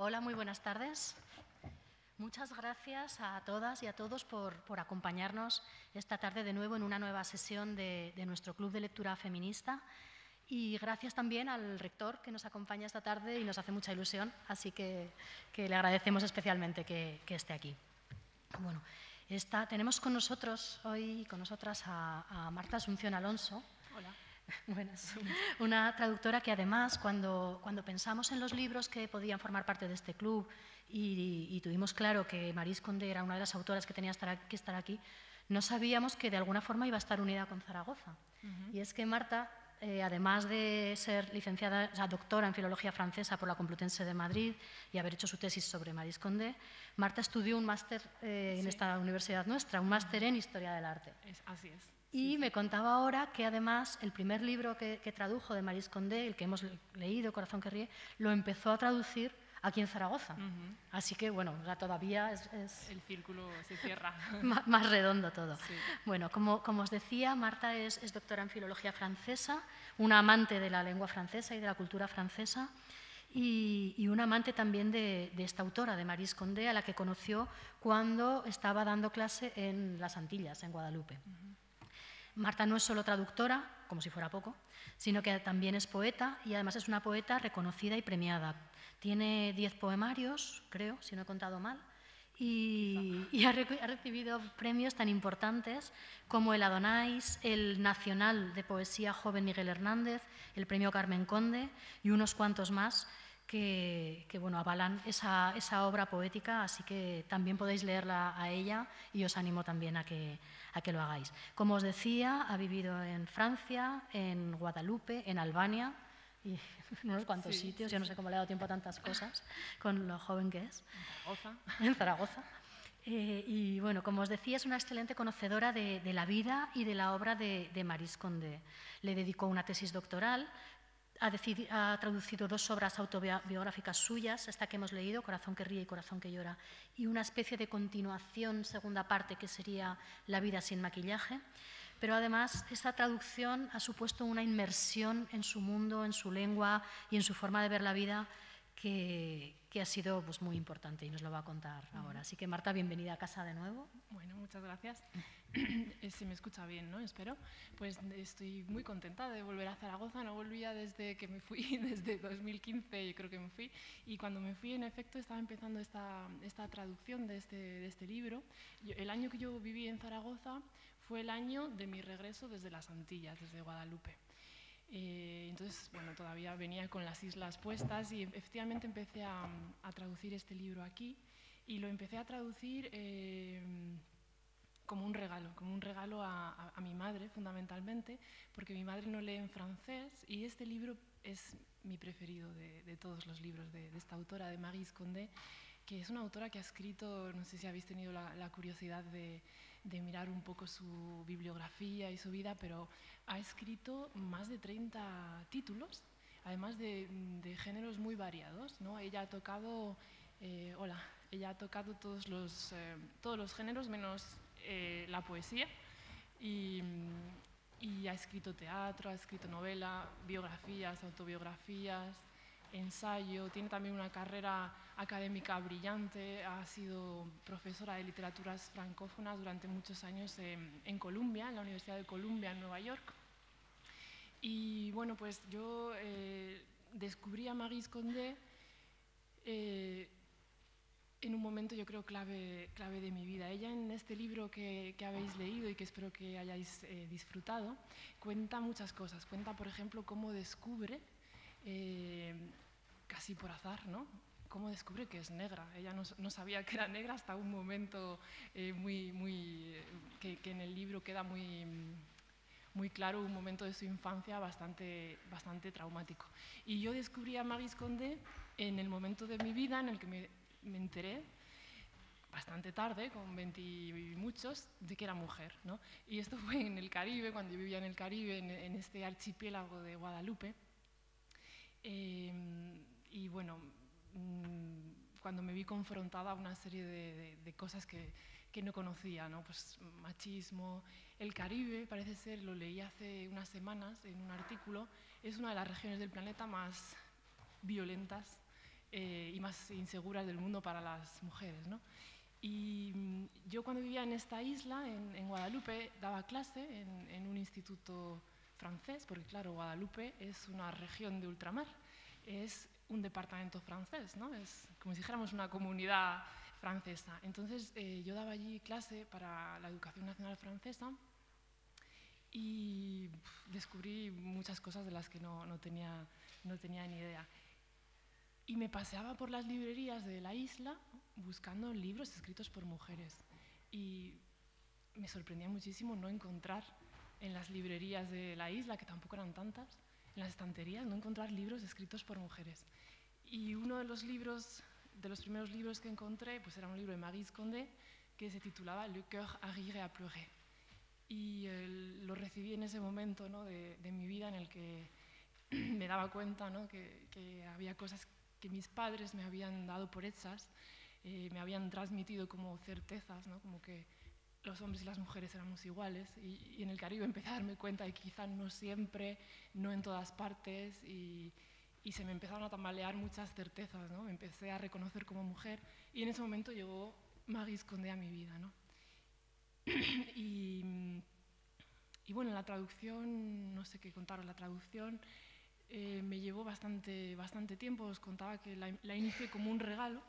Hola, muy buenas tardes. Muchas gracias a todas y a todos por, acompañarnos esta tarde de nuevo en una nueva sesión de, nuestro Club de Lectura Feminista. Y gracias también al rector que nos acompaña esta tarde y nos hace mucha ilusión, así que, le agradecemos especialmente que, esté aquí. Bueno, tenemos con nosotros hoy, con nosotras, a, a Marta Asunción Alonso. Hola. Buenas. Una traductora que además, cuando, cuando pensamos en los libros que podían formar parte de este club y, tuvimos claro que Maris Conde era una de las autoras que tenía que estar aquí, no sabíamos que de alguna forma iba a estar unida con Zaragoza. Y es que Marta, eh, además de ser licenciada, o sea, doctora en Filología Francesa por la Complutense de Madrid y haber hecho su tesis sobre Maris Condé, Marta estudió un máster eh, en esta universidad nuestra, un máster en Historia del Arte. así es. Y me contaba ahora que además el primer libro que, tradujo de Maris Condé, el que hemos leído, Corazón que ríe, lo empezó a traducir aquí en Zaragoza. Así que, bueno, ya todavía es... el círculo se cierra. más, redondo todo. Bueno, como, como, os decía, Marta es, doctora en Filología Francesa, una amante de la lengua francesa y de la cultura francesa, y, y una amante también de, esta autora, de Maris Condé, a la que conoció cuando estaba dando clase en las Antillas, en Guadalupe. Marta no es solo traductora, como si fuera poco, sino que también es poeta y además es una poeta reconocida y premiada. Tiene diez poemarios, creo, si no he contado mal, y, ha, recibido premios tan importantes como el Adonais, el Nacional de Poesía Joven Miguel Hernández, el Premio Carmen Conde y unos cuantos más que, bueno, avalan esa, esa, obra poética, así que también podéis leerla a ella y os animo también a que, a que lo hagáis. Como os decía, ha vivido en Francia, en Guadalupe, en Albania y en unos cuantos sitios, yo no sé cómo le ha dado tiempo a tantas cosas con lo joven que es. En Zaragoza. En Zaragoza. Eh, y bueno, como os decía, es una excelente conocedora de, la vida y de la obra de, de Maris Condé. Le dedicó una tesis doctoral ha, traducido dos obras autobiográficas suyas, esta que hemos leído, Corazón que ríe y Corazón que llora, y una especie de continuación, segunda parte, que sería La vida sin maquillaje. Pero además, esta traducción ha supuesto una inmersión en su mundo, en su lengua y en su forma de ver la vida que, ha sido pues, muy importante y nos lo va a contar ahora. Así que Marta, bienvenida a casa de nuevo. Bueno, muchas gracias. Eh, se me escucha bien, ¿no? Espero. Pues estoy muy contenta de volver a Zaragoza. No volvía desde que me fui, desde 2015 yo creo que me fui. Y cuando me fui, en efecto, estaba empezando esta, esta traducción de este, de este libro. el año que yo viví en Zaragoza fue el año de mi regreso desde las Antillas, desde Guadalupe. Eh, entonces, bueno, todavía venía con las islas puestas y efectivamente empecé a, a traducir este libro aquí y lo empecé a traducir eh, como un regalo, como un regalo a, a, mi madre fundamentalmente, porque mi madre no lee en francés y este libro es mi preferido de, de todos los libros de, de, esta autora, de Marie Condé, que es una autora que ha escrito, no sé si habéis tenido la, la curiosidad de, de mirar un poco su bibliografía y su vida, pero ha escrito más de 30 títulos, además de, géneros muy variados. ¿no? Ella ha tocado, eh, hola, ella ha tocado todos los, eh, todos los géneros menos eh, la poesía y, y ha escrito teatro, ha escrito novela, biografías, autobiografías, ensayo, tiene también una carrera académica brillante, ha sido profesora de literaturas francófonas durante muchos años en, en Columbia, en la Universidad de Columbia en Nueva York. Y bueno, pues yo eh, descubrí a Marie Condé eh, en un momento yo creo clave, clave de mi vida. Ella en este libro que, que habéis leído y que espero que hayáis eh, disfrutado, cuenta muchas cosas. Cuenta, por ejemplo, cómo descubre, casi por azar, ¿no? Cómo descubre que es negra. Ella no, no sabía que era negra hasta un momento muy, muy, que, que en el libro queda muy muy claro un momento de su infancia bastante, bastante traumático. Y yo descubrí a Marie Condé en el momento de mi vida en el que me, me enteré bastante tarde, con 20 y muchos, de que era mujer. ¿no? Y esto fue en el Caribe, cuando yo vivía en el Caribe, en, este archipiélago de Guadalupe. Eh, y bueno, cuando me vi confrontada a una serie de, de cosas que, que no conocía, ¿no? Pues machismo. El Caribe, parece ser, lo leí hace unas semanas en un artículo, es una de las regiones del planeta más violentas eh, y más inseguras del mundo para las mujeres. ¿no? Y mm, yo cuando vivía en esta isla, en, Guadalupe, daba clase en, en, un instituto francés, porque claro, Guadalupe es una región de ultramar, es un departamento francés, ¿no? es como si dijéramos una comunidad francesa. Entonces eh, yo daba allí clase para la educación nacional francesa y descubrí muchas cosas de las que no, no, tenía, no tenía ni idea. Y me paseaba por las librerías de la isla buscando libros escritos por mujeres. Y me sorprendía muchísimo no encontrar en las librerías de la isla, que tampoco eran tantas, en las estanterías, no encontrar libros escritos por mujeres. Y uno de los libros de los primeros libros que encontré pues era un libro de Marie Condé que se titulaba Le cœur à rire et à pleurer. Y lo recibí en ese momento ¿no? de, mi vida en el que me daba cuenta ¿no? que, que, había cosas que mis padres me habían dado por hechas, eh, me habían transmitido como certezas, ¿no? como que los hombres y las mujeres éramos iguales. Y, y, en el Caribe empecé a darme cuenta de que quizá no siempre, no en todas partes. Y, y se me empezaron a tambalear muchas certezas, ¿no? Me empecé a reconocer como mujer y en ese momento llegó Marie Condé a mi vida, ¿no? y, y, bueno, la traducción, no sé qué contaros, la traducción eh, me llevó bastante, bastante tiempo, os contaba que la, la inicié como un regalo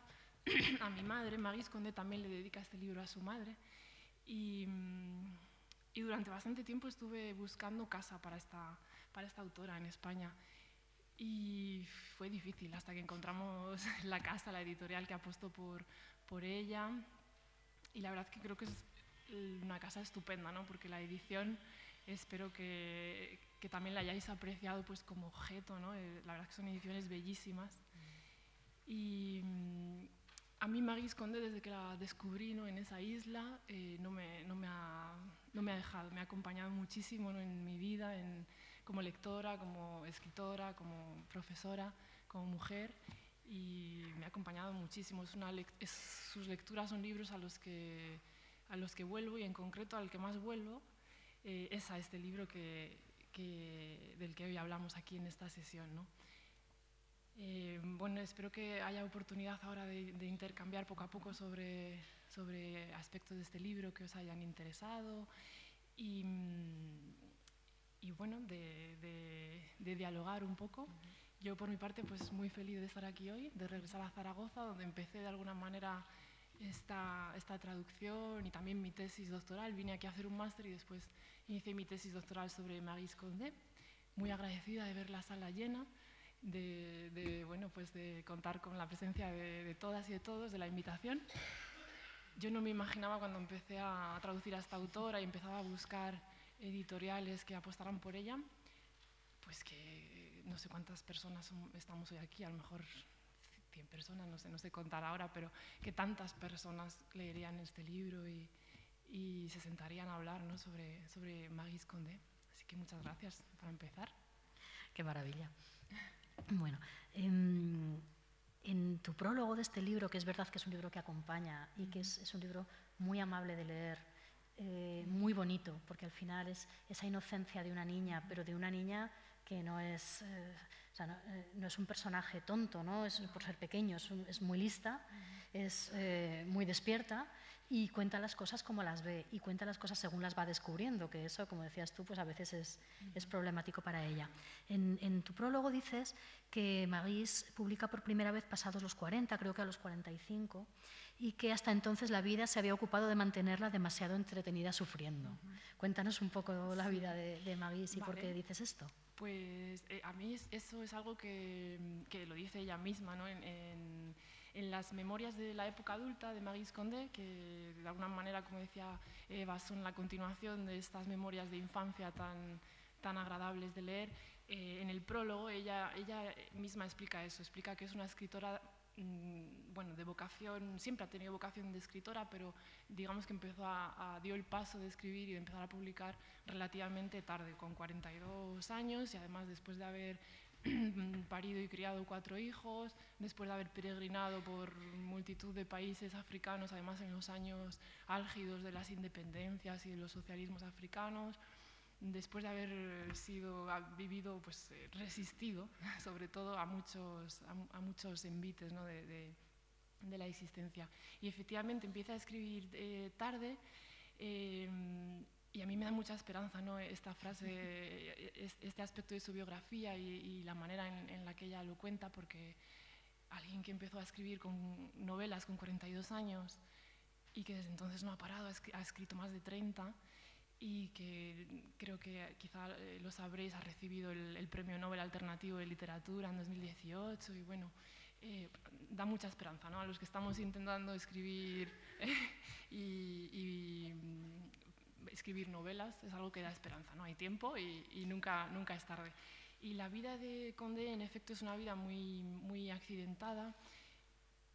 a mi madre, Marie Condé también le dedica este libro a su madre y, y durante bastante tiempo estuve buscando casa para esta, para esta autora en España. Y fue difícil hasta que encontramos la casa, la editorial que apostó por, por ella. Y la verdad que creo que es una casa estupenda, ¿no? porque la edición espero que, que, también la hayáis apreciado pues, como objeto. ¿no? Eh, la verdad que son ediciones bellísimas. Y mm, a mí Marie Conde, desde que la descubrí ¿no? en esa isla, eh, no, me, no, me ha, no, me ha, dejado, me ha acompañado muchísimo en mi vida, en, como lectora, como escritora, como profesora, como mujer y me ha acompañado muchísimo. Sus lecturas son libros a los, que, a los que vuelvo y en concreto al que más vuelvo eh, es a este libro que, del que hoy hablamos aquí en esta sesión. ¿no? Eh, bueno, espero que haya oportunidad ahora de, de, intercambiar poco a poco sobre, sobre aspectos de este libro que os hayan interesado y, mm, y bueno, de, de, dialogar un poco. Yo por mi parte pues muy feliz de estar aquí hoy, de regresar a Zaragoza, donde empecé de alguna manera esta, esta traducción y también mi tesis doctoral. Vine aquí a hacer un máster y después inicié mi tesis doctoral sobre Marie Condé. Muy agradecida de ver la sala llena, de, bueno, pues de contar con la presencia de, todas y de todos, de la invitación. Yo no me imaginaba cuando empecé a traducir a esta autora y empezaba a buscar editoriales que apostaran por ella, pues que no sé cuántas personas estamos hoy aquí, a lo mejor 100 personas, no sé, no sé contar ahora, pero que tantas personas leerían este libro y, y se sentarían a hablar ¿no? sobre, sobre Marie Condé. Así que muchas gracias para empezar. Qué maravilla. Bueno, en, en, tu prólogo de este libro, que es verdad que es un libro que acompaña y que es, es un libro muy amable de leer, eh, muy bonito, porque al final es esa inocencia de una niña, pero de una niña que no es, eh, o sea, no, eh, no, es un personaje tonto, ¿no? es, por ser pequeño, es, es muy lista, es muy despierta y cuenta las cosas como las ve y cuenta las cosas según las va descubriendo, que eso, como decías tú, pues a veces es, es problemático para ella. En, en, tu prólogo dices que Maris publica por primera vez pasados los 40, creo que a los 45, y que hasta entonces la vida se había ocupado de mantenerla demasiado entretenida sufriendo. Cuéntanos un poco la vida de, de Magis y por qué dices esto. Pues eh, a mí eso es algo que, que, lo dice ella misma ¿no? en, en, en, las memorias de la época adulta de Marie Condé, que de alguna manera, como decía Eva, son la continuación de estas memorias de infancia tan, tan agradables de leer. Eh, en el prólogo ella, ella misma explica eso, explica que es una escritora Mm, bueno, de vocación, siempre ha tenido vocación de escritora, pero digamos que empezó a, a, dio el paso de escribir y de empezar a publicar relativamente tarde, con 42 años y además después de haber parido y criado cuatro hijos, después de haber peregrinado por multitud de países africanos, además en los años álgidos de las independencias y de los socialismos africanos, después de haber sido, vivido, pues eh, resistido, sobre todo a muchos, a, muchos envites ¿no? de, de, la existencia. Y efectivamente empieza a escribir eh, tarde em, y a mí me da mucha esperanza ¿no? esta frase, este aspecto de su biografía y, la manera en, en, la que ella lo cuenta, porque alguien que empezó a escribir con novelas con 42 años y que desde entonces no ha parado, ha escrito más de 30 y que creo que quizá eh, lo sabréis, ha recibido el, Premio Nobel Alternativo de Literatura en 2018 y bueno, eh, da mucha esperanza ¿no? a los que estamos intentando escribir y, mm, escribir novelas, es algo que da esperanza, ¿no? hay tiempo y, nunca, nunca es tarde. Y la vida de Condé en efecto es una vida muy, muy accidentada.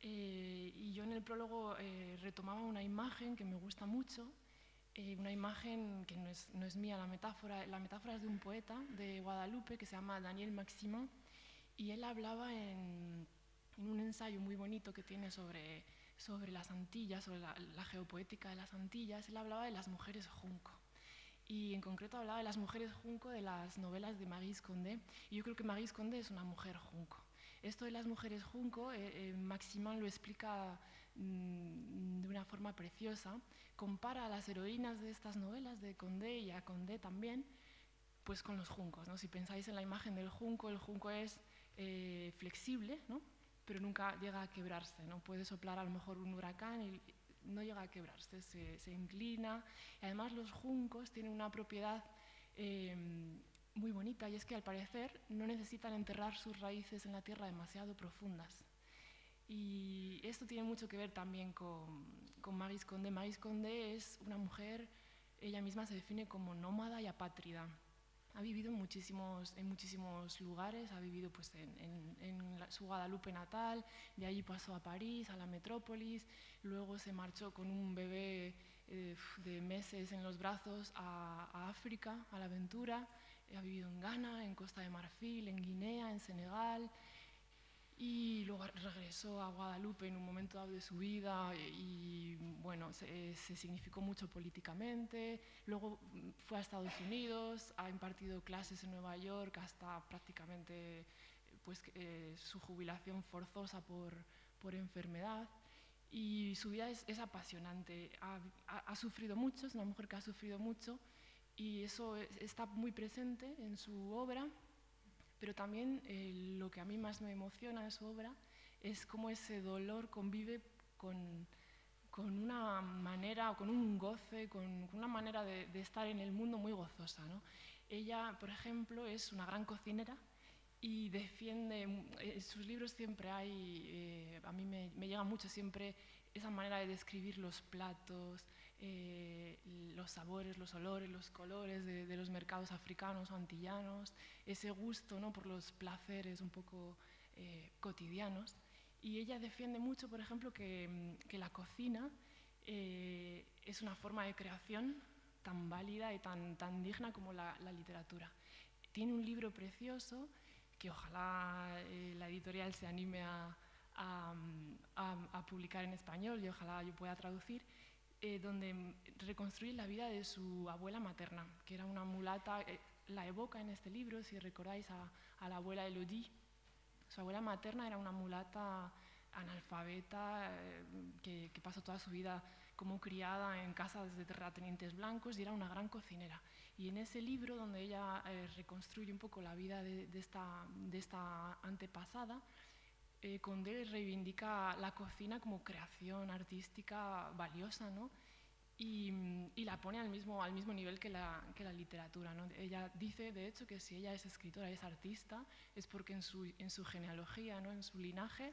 Eh, y yo en el prólogo retomaba una imagen que me gusta mucho, eh, una imagen que no es, no es, mía, la metáfora, la metáfora es de un poeta de Guadalupe que se llama Daniel Maximin y él hablaba en, en un ensayo muy bonito que tiene sobre, sobre las Antillas, sobre la, geopoética de las Antillas, él hablaba de las mujeres junco. Y en concreto hablaba de las mujeres junco de las novelas de Marie Condé. Y yo creo que Marie Condé es una mujer junco. Esto de las mujeres junco, eh, eh Maximin lo explica mm, de una forma preciosa compara a las heroínas de estas novelas, de Condé y a Condé también, pues con los juncos. ¿no? Si pensáis en la imagen del junco, el junco es eh, flexible, ¿no? Pero nunca llega a quebrarse. ¿no? Puede soplar a lo mejor un huracán y no llega a quebrarse, se, inclina. Además los juncos tienen una propiedad eh, muy bonita y es que al parecer no necesitan enterrar sus raíces en la tierra demasiado profundas. Y esto tiene mucho que ver también con, con Maris Condé. Maris Condé es una mujer, ella misma se define como nómada y apátrida. Ha vivido en muchísimos, en muchísimos lugares, ha vivido pues, en, su Guadalupe natal, de allí pasó a París, a la metrópolis, luego se marchó con un bebé eh, de meses en los brazos a, a África, a la aventura, ha vivido en Ghana, en Costa de Marfil, en Guinea, en Senegal, y luego regresó a Guadalupe en un momento dado de su vida y, bueno, se, significó mucho políticamente. Luego fue a Estados Unidos, ha impartido clases en Nueva York hasta prácticamente pues, eh, su jubilación forzosa por, por, enfermedad. Y su vida es, apasionante. Ha, ha, sufrido mucho, es una mujer que ha sufrido mucho y eso está muy presente en su obra pero también eh, lo que a mí más me emociona de su obra es cómo ese dolor convive con, con una manera, o con un goce, con, una manera de, estar en el mundo muy gozosa. ¿no? Ella, por ejemplo, es una gran cocinera y defiende, en sus libros siempre hay, eh, a mí me, me, llega mucho siempre esa manera de describir los platos, eh, los sabores, los olores, los colores de, los mercados africanos o antillanos, ese gusto ¿no? por los placeres un poco eh, cotidianos. Y ella defiende mucho, por ejemplo, que, mm, que la cocina eh, es una forma de creación tan válida y tan, tan digna como la, la literatura. Tiene un libro precioso que ojalá la editorial se anime a, a, a, a, publicar en español y ojalá yo pueda traducir, eh, donde reconstruye la vida de su abuela materna, que era una mulata, eh, la evoca en este libro, si recordáis a, la abuela Elodie. Su abuela materna era una mulata analfabeta eh, que, pasó toda su vida como criada en casas de terratenientes blancos y era una gran cocinera. Y en ese libro, donde ella reconstruye un poco la vida de, esta, de esta antepasada, eh, Condé reivindica la cocina como creación artística valiosa, ¿no? Y, la pone al mismo, al mismo nivel que la, que la literatura. ¿no? Ella dice, de hecho, que si ella es escritora, es artista, es porque en su, en su genealogía, ¿no? en su linaje,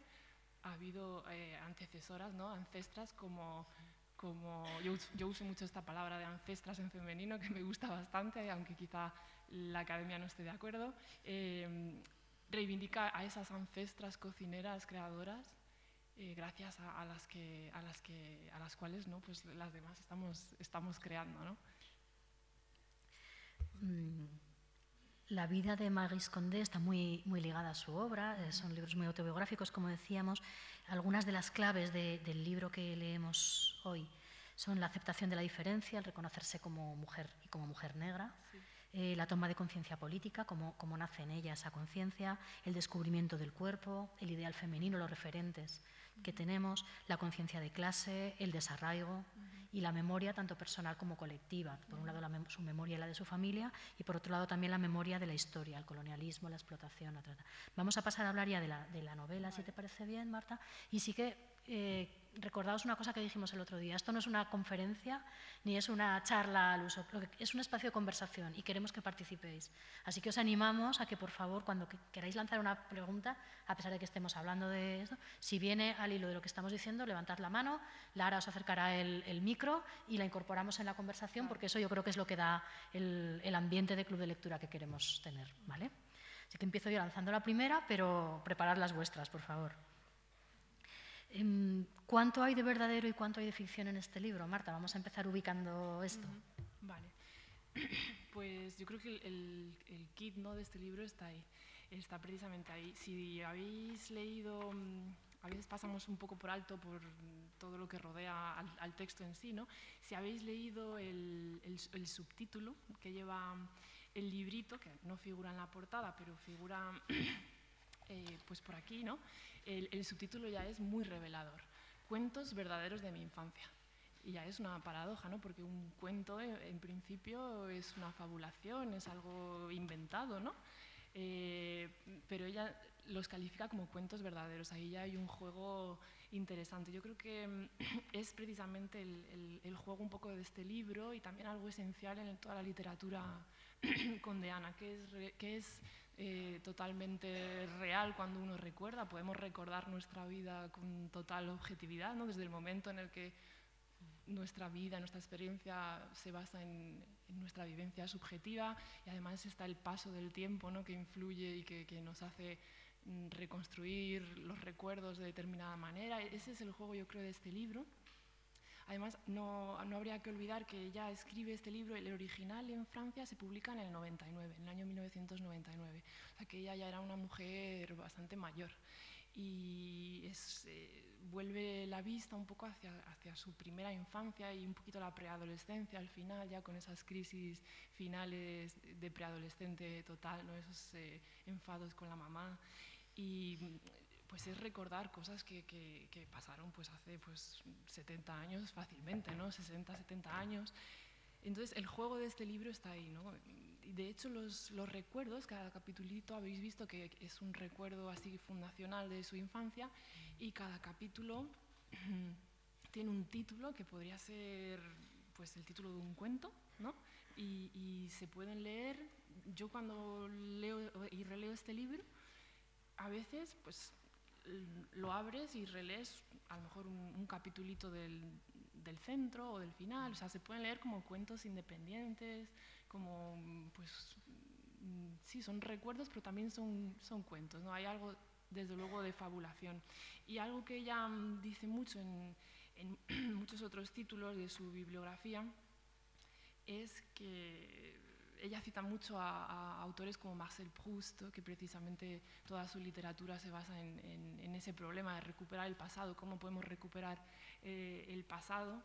ha habido eh, antecesoras, ¿no? ancestras como... como yo, yo, uso mucho esta palabra de ancestras en femenino, que me gusta bastante, aunque quizá la academia no esté de acuerdo. Eh, reivindica a esas ancestras cocineras creadoras eh, gracias a, las que, a, las que, a las cuales ¿no? pues las demás estamos, estamos creando. ¿no? Mm, la vida de Marie Condé está muy, muy ligada a su obra, eh, son libros muy autobiográficos, como decíamos. Algunas de las claves del libro que leemos hoy son la aceptación de la diferencia, el reconocerse como mujer y como mujer negra, eh, la toma de conciencia política, cómo, cómo, nace en ella esa conciencia, el descubrimiento del cuerpo, el ideal femenino, los referentes que tenemos, la conciencia de clase, el desarraigo y la memoria tanto personal como colectiva. Por un lado su memoria y la de su familia y por otro lado también la memoria de la historia, el colonialismo, la explotación. Vamos a pasar a hablar ya de la, de la novela, si te parece bien, Marta. Y sí que eh, recordaos una cosa que dijimos el otro día. Esto no es una conferencia ni es una charla al uso, es un espacio de conversación y queremos que participéis. Así que os animamos a que, por favor, cuando queráis lanzar una pregunta, a pesar de que estemos hablando de esto, si viene al hilo de lo que estamos diciendo, levantad la mano, Lara os acercará el, micro y la incorporamos en la conversación, porque eso yo creo que es lo que da el, ambiente de club de lectura que queremos tener. ¿vale? Así que empiezo yo lanzando la primera, pero preparad las vuestras, por favor. Em, ¿Cuánto hay de verdadero y cuánto hay de ficción en este libro? Marta, vamos a empezar ubicando esto. Vale. Pues yo creo que el, kit ¿no? de este libro está ahí, está precisamente ahí. Si habéis leído, mm, a veces pasamos un poco por alto por todo lo que rodea al, texto en sí, ¿no? Si habéis leído el, el subtítulo que lleva el librito, que no figura en la portada, pero figura eh, pues por aquí, ¿no? el, subtítulo ya es muy revelador. Cuentos verdaderos de mi infancia. Y ya es una paradoja, ¿no? Porque un cuento, eh, en principio, es una fabulación, es algo inventado, ¿no? Eh, pero ella los califica como cuentos verdaderos. Ahí ya hay un juego interesante. Yo creo que mm, es precisamente el, juego un poco de este libro y también algo esencial en toda la literatura condeana, que es, que es eh, totalmente real cuando uno recuerda. Podemos recordar nuestra vida con total objetividad, ¿no? desde el momento en el que nuestra vida, nuestra experiencia se basa en, nuestra vivencia subjetiva y además está el paso del tiempo ¿no? que influye y que, nos hace mm, reconstruir los recuerdos de determinada manera. Ese es el juego, yo creo, de este libro. Además, no, no, habría que olvidar que ella escribe este libro, el original en Francia se publica en el 99, en el año 1999. O sea que ella ya era una mujer bastante mayor. Y es, eh, vuelve la vista un poco hacia, hacia su primera infancia y un poquito la preadolescencia al final, ya con esas crisis finales de preadolescente total, ¿no? esos eh, enfados con la mamá. Y pues es recordar cosas que, que, pasaron pues hace pues 70 años fácilmente, ¿no? 60, 70 años. Entonces el juego de este libro está ahí, ¿no? De hecho los, los recuerdos, cada capitulito habéis visto que es un recuerdo así fundacional de su infancia y cada capítulo tiene un título que podría ser pues el título de un cuento, ¿no? Y, y se pueden leer, yo cuando leo y releo este libro, a veces pues lo abres y relees a lo mejor un, un capitulito del, del, centro o del final. O sea, se pueden leer como cuentos independientes, como, pues, mm, sí, son recuerdos, pero también son, son cuentos, ¿no? Hay algo, desde luego, de fabulación. Y algo que ella mm, dice mucho en, en muchos otros títulos de su bibliografía es que ella cita mucho a, autores como Marcel Proust, que precisamente toda su literatura se basa en, ese problema de recuperar el pasado, cómo podemos recuperar eh, el pasado.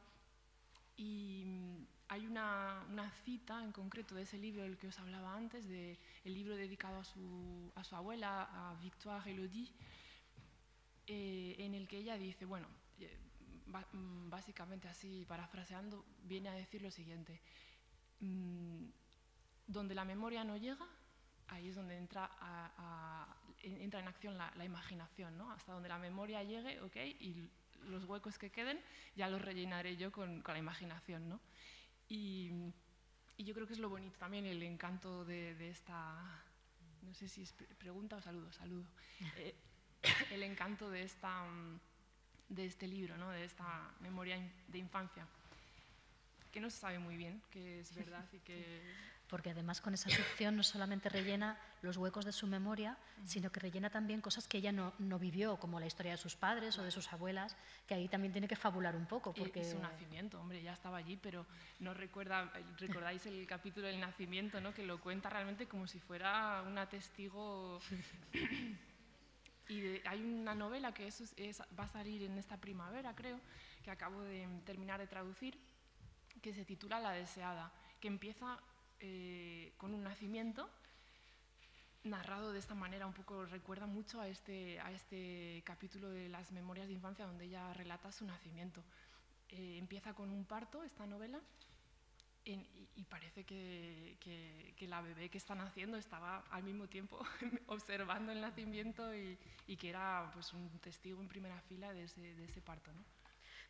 Y mm, hay una, cita en concreto de ese libro del que os hablaba antes, de, el libro dedicado a su, a su abuela, a Victoire Elodie, eh, en el que ella dice, bueno, eh, mm, básicamente así, parafraseando, viene a decir lo siguiente. Mm, donde la memoria no llega, ahí es donde entra, entra en acción la, imaginación, ¿no? Hasta donde la memoria llegue, ok, y los huecos que queden ya los rellenaré yo con, la imaginación, ¿no? Y, yo creo que es lo bonito también, el encanto de, esta, no sé si es pregunta o saludo, saludo, eh, el encanto de, esta, de este libro, ¿no? de esta memoria de infancia, que no se sabe muy bien, que es verdad y que porque además con esa ficción no solamente rellena los huecos de su memoria, sino que rellena también cosas que ella no, no vivió, como la historia de sus padres o de sus abuelas, que ahí también tiene que fabular un poco. Porque... Y, su nacimiento, hombre, ya estaba allí, pero no recuerda, recordáis el capítulo del nacimiento, ¿no? que lo cuenta realmente como si fuera una testigo... y hay una novela que eso va a salir en esta primavera, creo, que acabo de terminar de traducir, que se titula La deseada, que empieza eh, con un nacimiento narrado de esta manera, un poco recuerda mucho a este, a este capítulo de las memorias de infancia donde ella relata su nacimiento. Eh, empieza con un parto, esta novela, y, parece que, que, la bebé que están haciendo estaba al mismo tiempo observando el nacimiento y, que era pues, un testigo en primera fila de ese, de ese parto.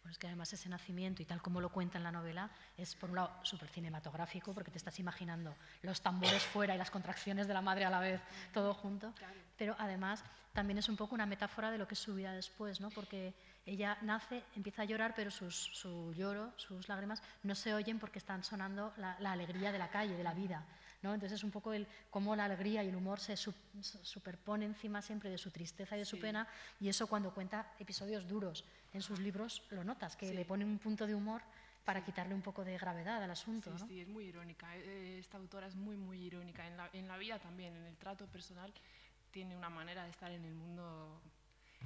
Bueno, es que además ese nacimiento y tal como lo cuenta en la novela es por un lado súper cinematográfico porque te estás imaginando los tambores fuera y las contracciones de la madre a la vez, todo junto, pero además también es un poco una metáfora de lo que es su vida después, ¿no? porque ella nace, empieza a llorar, pero su lloro, sus lágrimas no se oyen porque están sonando la, alegría de la calle, de la vida. ¿no? Entonces es un poco el, cómo la alegría y el humor se superponen encima siempre de su tristeza y de su pena, y eso cuando cuenta episodios duros en sus libros lo notas, que le pone un punto de humor para quitarle un poco de gravedad al asunto. Sí, sí, es muy irónica. Eh, esta autora es muy, muy irónica. En la, en la vida también, en el trato personal, tiene una manera de estar en el mundo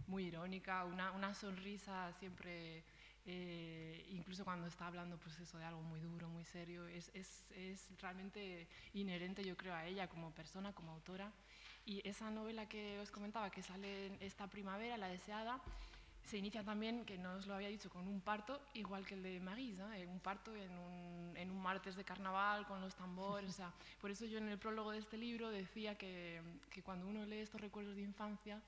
muy irónica, una, una sonrisa siempre, eh, incluso cuando está hablando pues eso, de algo muy duro, muy serio, es, es, es, realmente inherente yo creo a ella como persona, como autora. Y esa novela que os comentaba, que sale esta primavera, La deseada, se inicia también, que no os lo había dicho, con un parto, igual que el de Maris, ¿no? un parto en un, martes de carnaval con los tambores. Por eso yo en el prólogo de este libro decía que, cuando uno lee estos recuerdos de infancia,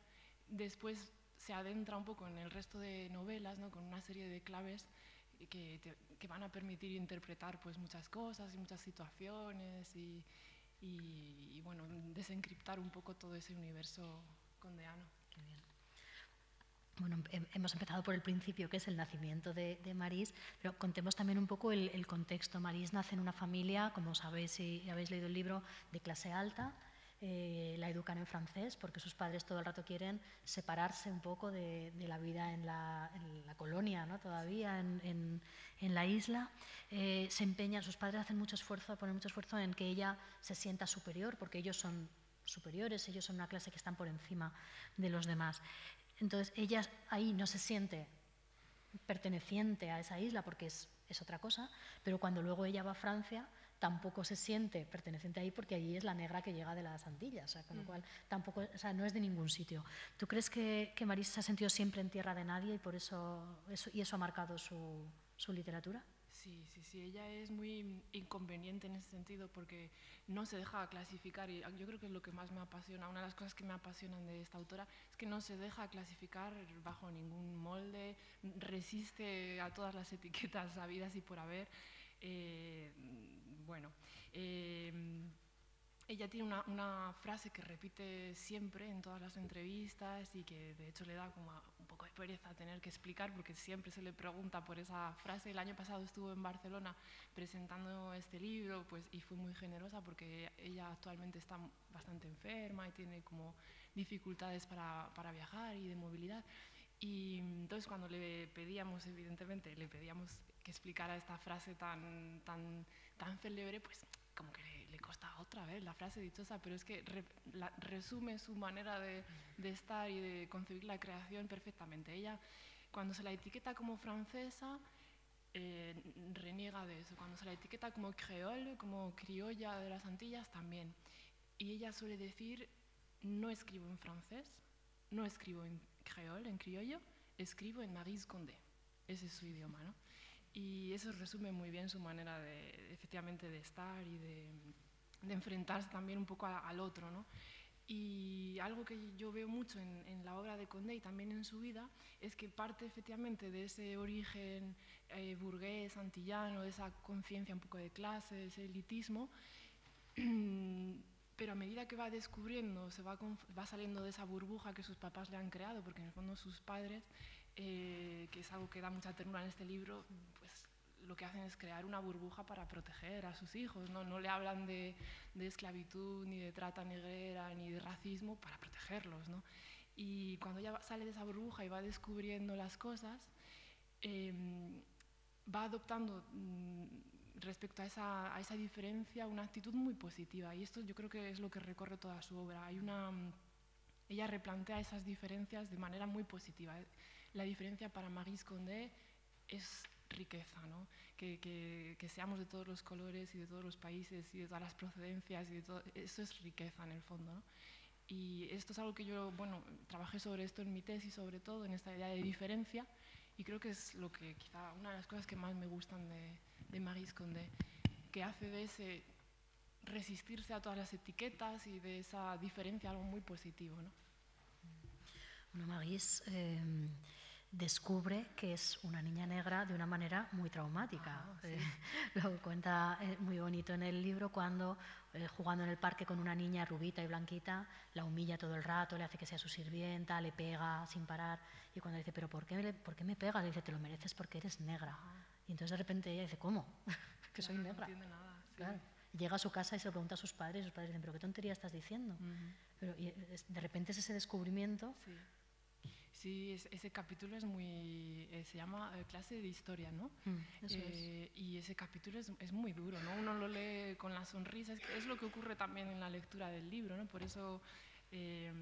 después se adentra un poco en el resto de novelas, ¿no? con una serie de claves que, van a permitir interpretar pues, muchas cosas y muchas situaciones y, y, bueno, desencriptar un poco todo ese universo condeano. Bueno, hemos empezado por el principio, que es el nacimiento de, de Marís, pero contemos también un poco el, el, contexto. Marís nace en una familia, como sabéis si habéis leído el libro, de clase alta, eh, la educan en francés porque sus padres todo el rato quieren separarse un poco de, la vida en la, colonia, ¿no? todavía en, la isla. Eh, se empeñan, sus padres hacen mucho esfuerzo, ponen mucho esfuerzo en que ella se sienta superior porque ellos son superiores, ellos son una clase que están por encima de los demás. Entonces ella ahí no se siente perteneciente a esa isla porque es, es otra cosa, pero cuando luego ella va a Francia, tampoco se siente perteneciente ahí porque allí es la negra que llega de las Antillas, o sea, con lo mm. cual tampoco, o sea, no es de ningún sitio. ¿Tú crees que, que Marisa se ha sentido siempre en tierra de nadie y por eso, eso y eso ha marcado su, su literatura? Sí, sí, sí, ella es muy inconveniente en ese sentido porque no se deja clasificar y yo creo que es lo que más me apasiona, una de las cosas que me apasionan de esta autora es que no se deja clasificar bajo ningún molde, resiste a todas las etiquetas habidas y por haber. Eh, bueno, em, ella tiene una, frase que repite siempre en todas las entrevistas y que de hecho le da como poco de pereza tener que explicar porque siempre se le pregunta por esa frase. El año pasado estuvo en Barcelona presentando este libro pues, y fue muy generosa porque ella actualmente está bastante enferma y tiene como dificultades para, para viajar y de movilidad. Y entonces cuando le pedíamos, evidentemente, le pedíamos que explicara esta frase tan, tan, tan célebre, pues como que le, costa otra vez la frase dichosa, pero es que resume su manera de, de, estar y de concebir la creación perfectamente. Ella, cuando se la etiqueta como francesa, eh, reniega de eso. Cuando se la etiqueta como creole, como criolla de las Antillas, también. Y ella suele decir, no escribo en francés, no escribo en creole, en criollo, escribo en Maris Condé. Ese es su idioma, ¿no? Y eso resume muy bien su manera de, efectivamente, de estar y de, enfrentarse también un poco al otro, ¿no? Y algo que yo veo mucho en, la obra de Condé y también en su vida es que parte efectivamente de ese origen eh, burgués, antillano, esa conciencia un poco de clase, ese elitismo, pero a medida que va descubriendo, se va, va saliendo de esa burbuja que sus papás le han creado, porque en el fondo sus padres eh, que es algo que da mucha ternura en este libro, pues lo que hacen es crear una burbuja para proteger a sus hijos, no, no le hablan de, de, esclavitud, ni de trata negrera, ni de racismo, para protegerlos. ¿no? Y cuando ella sale de esa burbuja y va descubriendo las cosas, em, va adoptando mm, respecto a esa, a esa, diferencia una actitud muy positiva. Y esto yo creo que es lo que recorre toda su obra. Hay una, mm, ella replantea esas diferencias de manera muy positiva. La diferencia para Marie Condé es riqueza, ¿no? que, que, seamos de todos los colores y de todos los países y de todas las procedencias, y de todo, eso es riqueza en el fondo. ¿no? Y esto es algo que yo, bueno, trabajé sobre esto en mi tesis, sobre todo en esta idea de diferencia, y creo que es lo que quizá una de las cosas que más me gustan de, de Marie Condé, que hace de ese resistirse a todas las etiquetas y de esa diferencia algo muy positivo. ¿no? Bueno, Maris descubre que es una niña negra de una manera muy traumática. Ah, sí. eh, lo cuenta eh, muy bonito en el libro cuando, eh, jugando en el parque con una niña rubita y blanquita, la humilla todo el rato, le hace que sea su sirvienta, le pega sin parar. Y cuando dice, ¿pero por qué, le- por qué me pegas? Le dice, te lo mereces porque eres negra. Y entonces de repente ella dice, ¿cómo? que soy negra. No nada. sí. Claro. Llega a su casa y se lo pregunta a sus padres y sus padres dicen, ¿pero qué tontería estás diciendo? Ujú. Pero y es- de repente es ese descubrimiento. Sí, sí es- ese capítulo es muy... eh, se llama eh, clase de historia, ¿no? Mm, eso es. Eh, Y ese capítulo es, es muy duro, ¿no? Uno lo lee con la sonrisa, es, que es lo que ocurre también en la lectura del libro, ¿no? Por eso eh,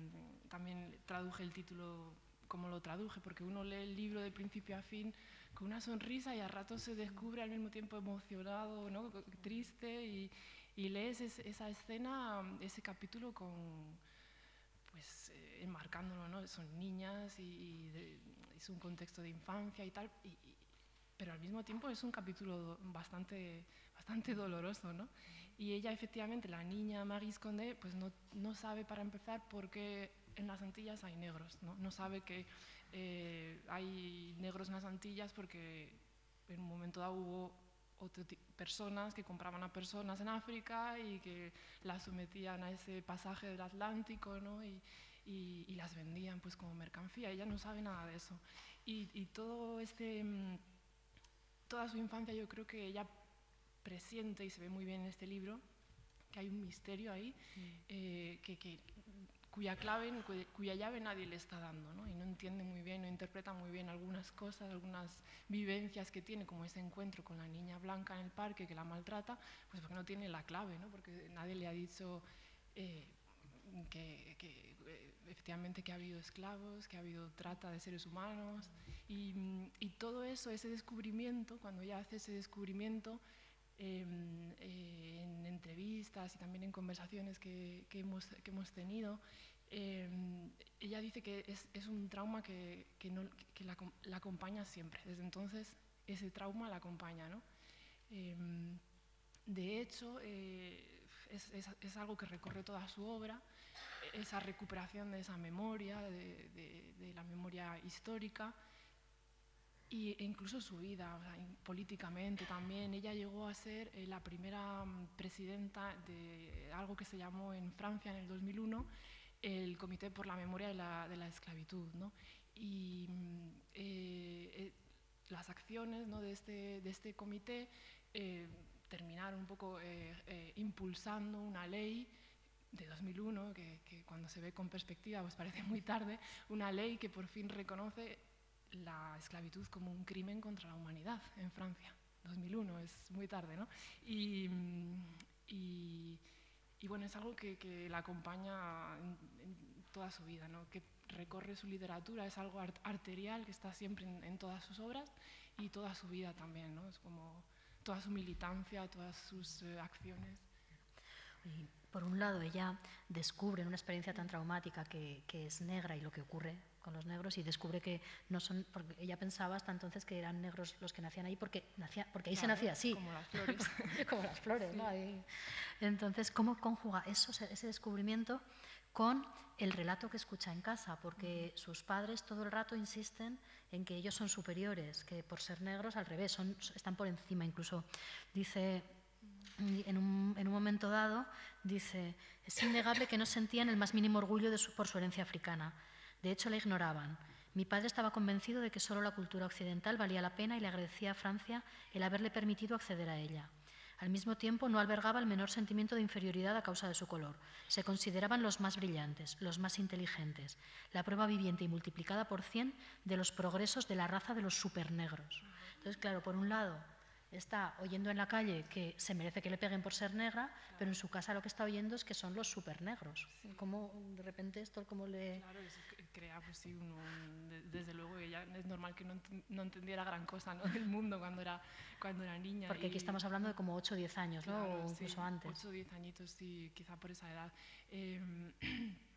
también traduje el título como lo traduje, porque uno lee el libro de principio a fin con una sonrisa y a ratos se descubre al mismo tiempo emocionado, ¿no? Triste y, y lees es- esa escena, ese capítulo con pues eh, enmarcándolo, ¿no? Son niñas y, y de- es un contexto de infancia y tal, y- y- pero al mismo tiempo es un capítulo bastante, bastante doloroso, ¿no? Y ella efectivamente, la niña Marie Condé, pues no, no sabe para empezar por qué en las Antillas hay negros, ¿no? No sabe que eh, hay negros en las Antillas porque en un momento dado hubo otro ti- personas que compraban a personas en África y que las sometían a ese pasaje del Atlántico, ¿no? Y, y- y las vendían pues como mercancía. Ella no sabe nada de eso. Y, y todo este, mm, toda su infancia yo creo que ella presiente y se ve muy bien en este libro que hay un misterio ahí eh, que, que- cuya clave, llave nadie le está dando. Y no entiende muy bien, no interpreta muy bien algunas cosas, algunas vivencias que tiene, como ese encuentro con la niña blanca en el parque que la maltrata, pues porque no tiene la clave, ¿no? Porque nadie le ha dicho eh, que, eh, efectivamente que ha habido esclavos, que ha habido trata de seres humanos y, y todo eso, ese descubrimiento, cuando ella hace ese descubrimiento, eh, eh, en entrevistas y también en conversaciones que, que hemos, que hemos tenido, eh, ella dice que es, es un trauma que, que, no, la, la acompaña siempre. Desde entonces ese trauma la acompaña. ¿no? Eh, de hecho, eh, es, es- es algo que recorre toda su obra, esa recuperación de esa memoria, de, de- de la memoria histórica, y, e incluso su vida, políticamente también. Ella llegó a ser eh, la primera mm, presidenta de algo que se llamó en Francia en el 2001 el Comité por la Memoria de la, de la Esclavitud. ¿no? Y mm, eh, eh, las acciones ¿no? de, este, de este comité terminaron un poco impulsando una ley de 2001, que, que cuando se ve con perspectiva pues parece muy tarde, una ley que por fin reconoce la esclavitud como un crimen contra la humanidad en Francia. 2001, es muy tarde, ¿no? Y, mm, y, y bueno, es algo que, que la acompaña en, en toda su vida, ¿no? Que recorre su literatura, es algo art- arterial que está siempre en, en todas sus obras y toda su vida también, ¿no? Es como toda su militancia, todas sus eh, acciones. Y por un lado, ella descubre en una experiencia tan traumática que, que es negra y lo que ocurre con los negros y descubre que no son, porque ella pensaba hasta entonces que eran negros los que nacían ahí porque, nacía, porque ahí se nacía así, Como las flores. como las flores. ¿no? Sí. Ahí. Entonces, ¿cómo conjuga eso, ese descubrimiento con el relato que escucha en casa? Porque sus padres todo el rato insisten en que ellos son superiores, que por ser negros al revés, son, están por encima. Incluso dice en un, en un momento dado, dice, es innegable que no sentían el más mínimo orgullo de su- por su herencia africana. De hecho, la ignoraban. Mi padre estaba convencido de que solo la cultura occidental valía la pena y le agradecía a Francia el haberle permitido acceder a ella. Al mismo tiempo, no albergaba el menor sentimiento de inferioridad a causa de su color. Se consideraban los más brillantes, los más inteligentes, la prueba viviente y multiplicada por cien de los progresos de la raza de los supernegros. Entonces, claro, por un lado, está oyendo en la calle que se merece que le peguen por ser negra, pero en su casa lo que está oyendo es que son los super negros. ¿Cómo de repente esto como le...? Claro, eso crea, pues sí, uno, desde luego ella es normal que no, no entendiera gran cosa ¿no? del mundo cuando era, cuando era niña. Porque aquí estamos hablando de como 8 o 10 años, ¿no? o incluso antes. 8 o 10 añitos, sí, quizá por esa edad. Eh,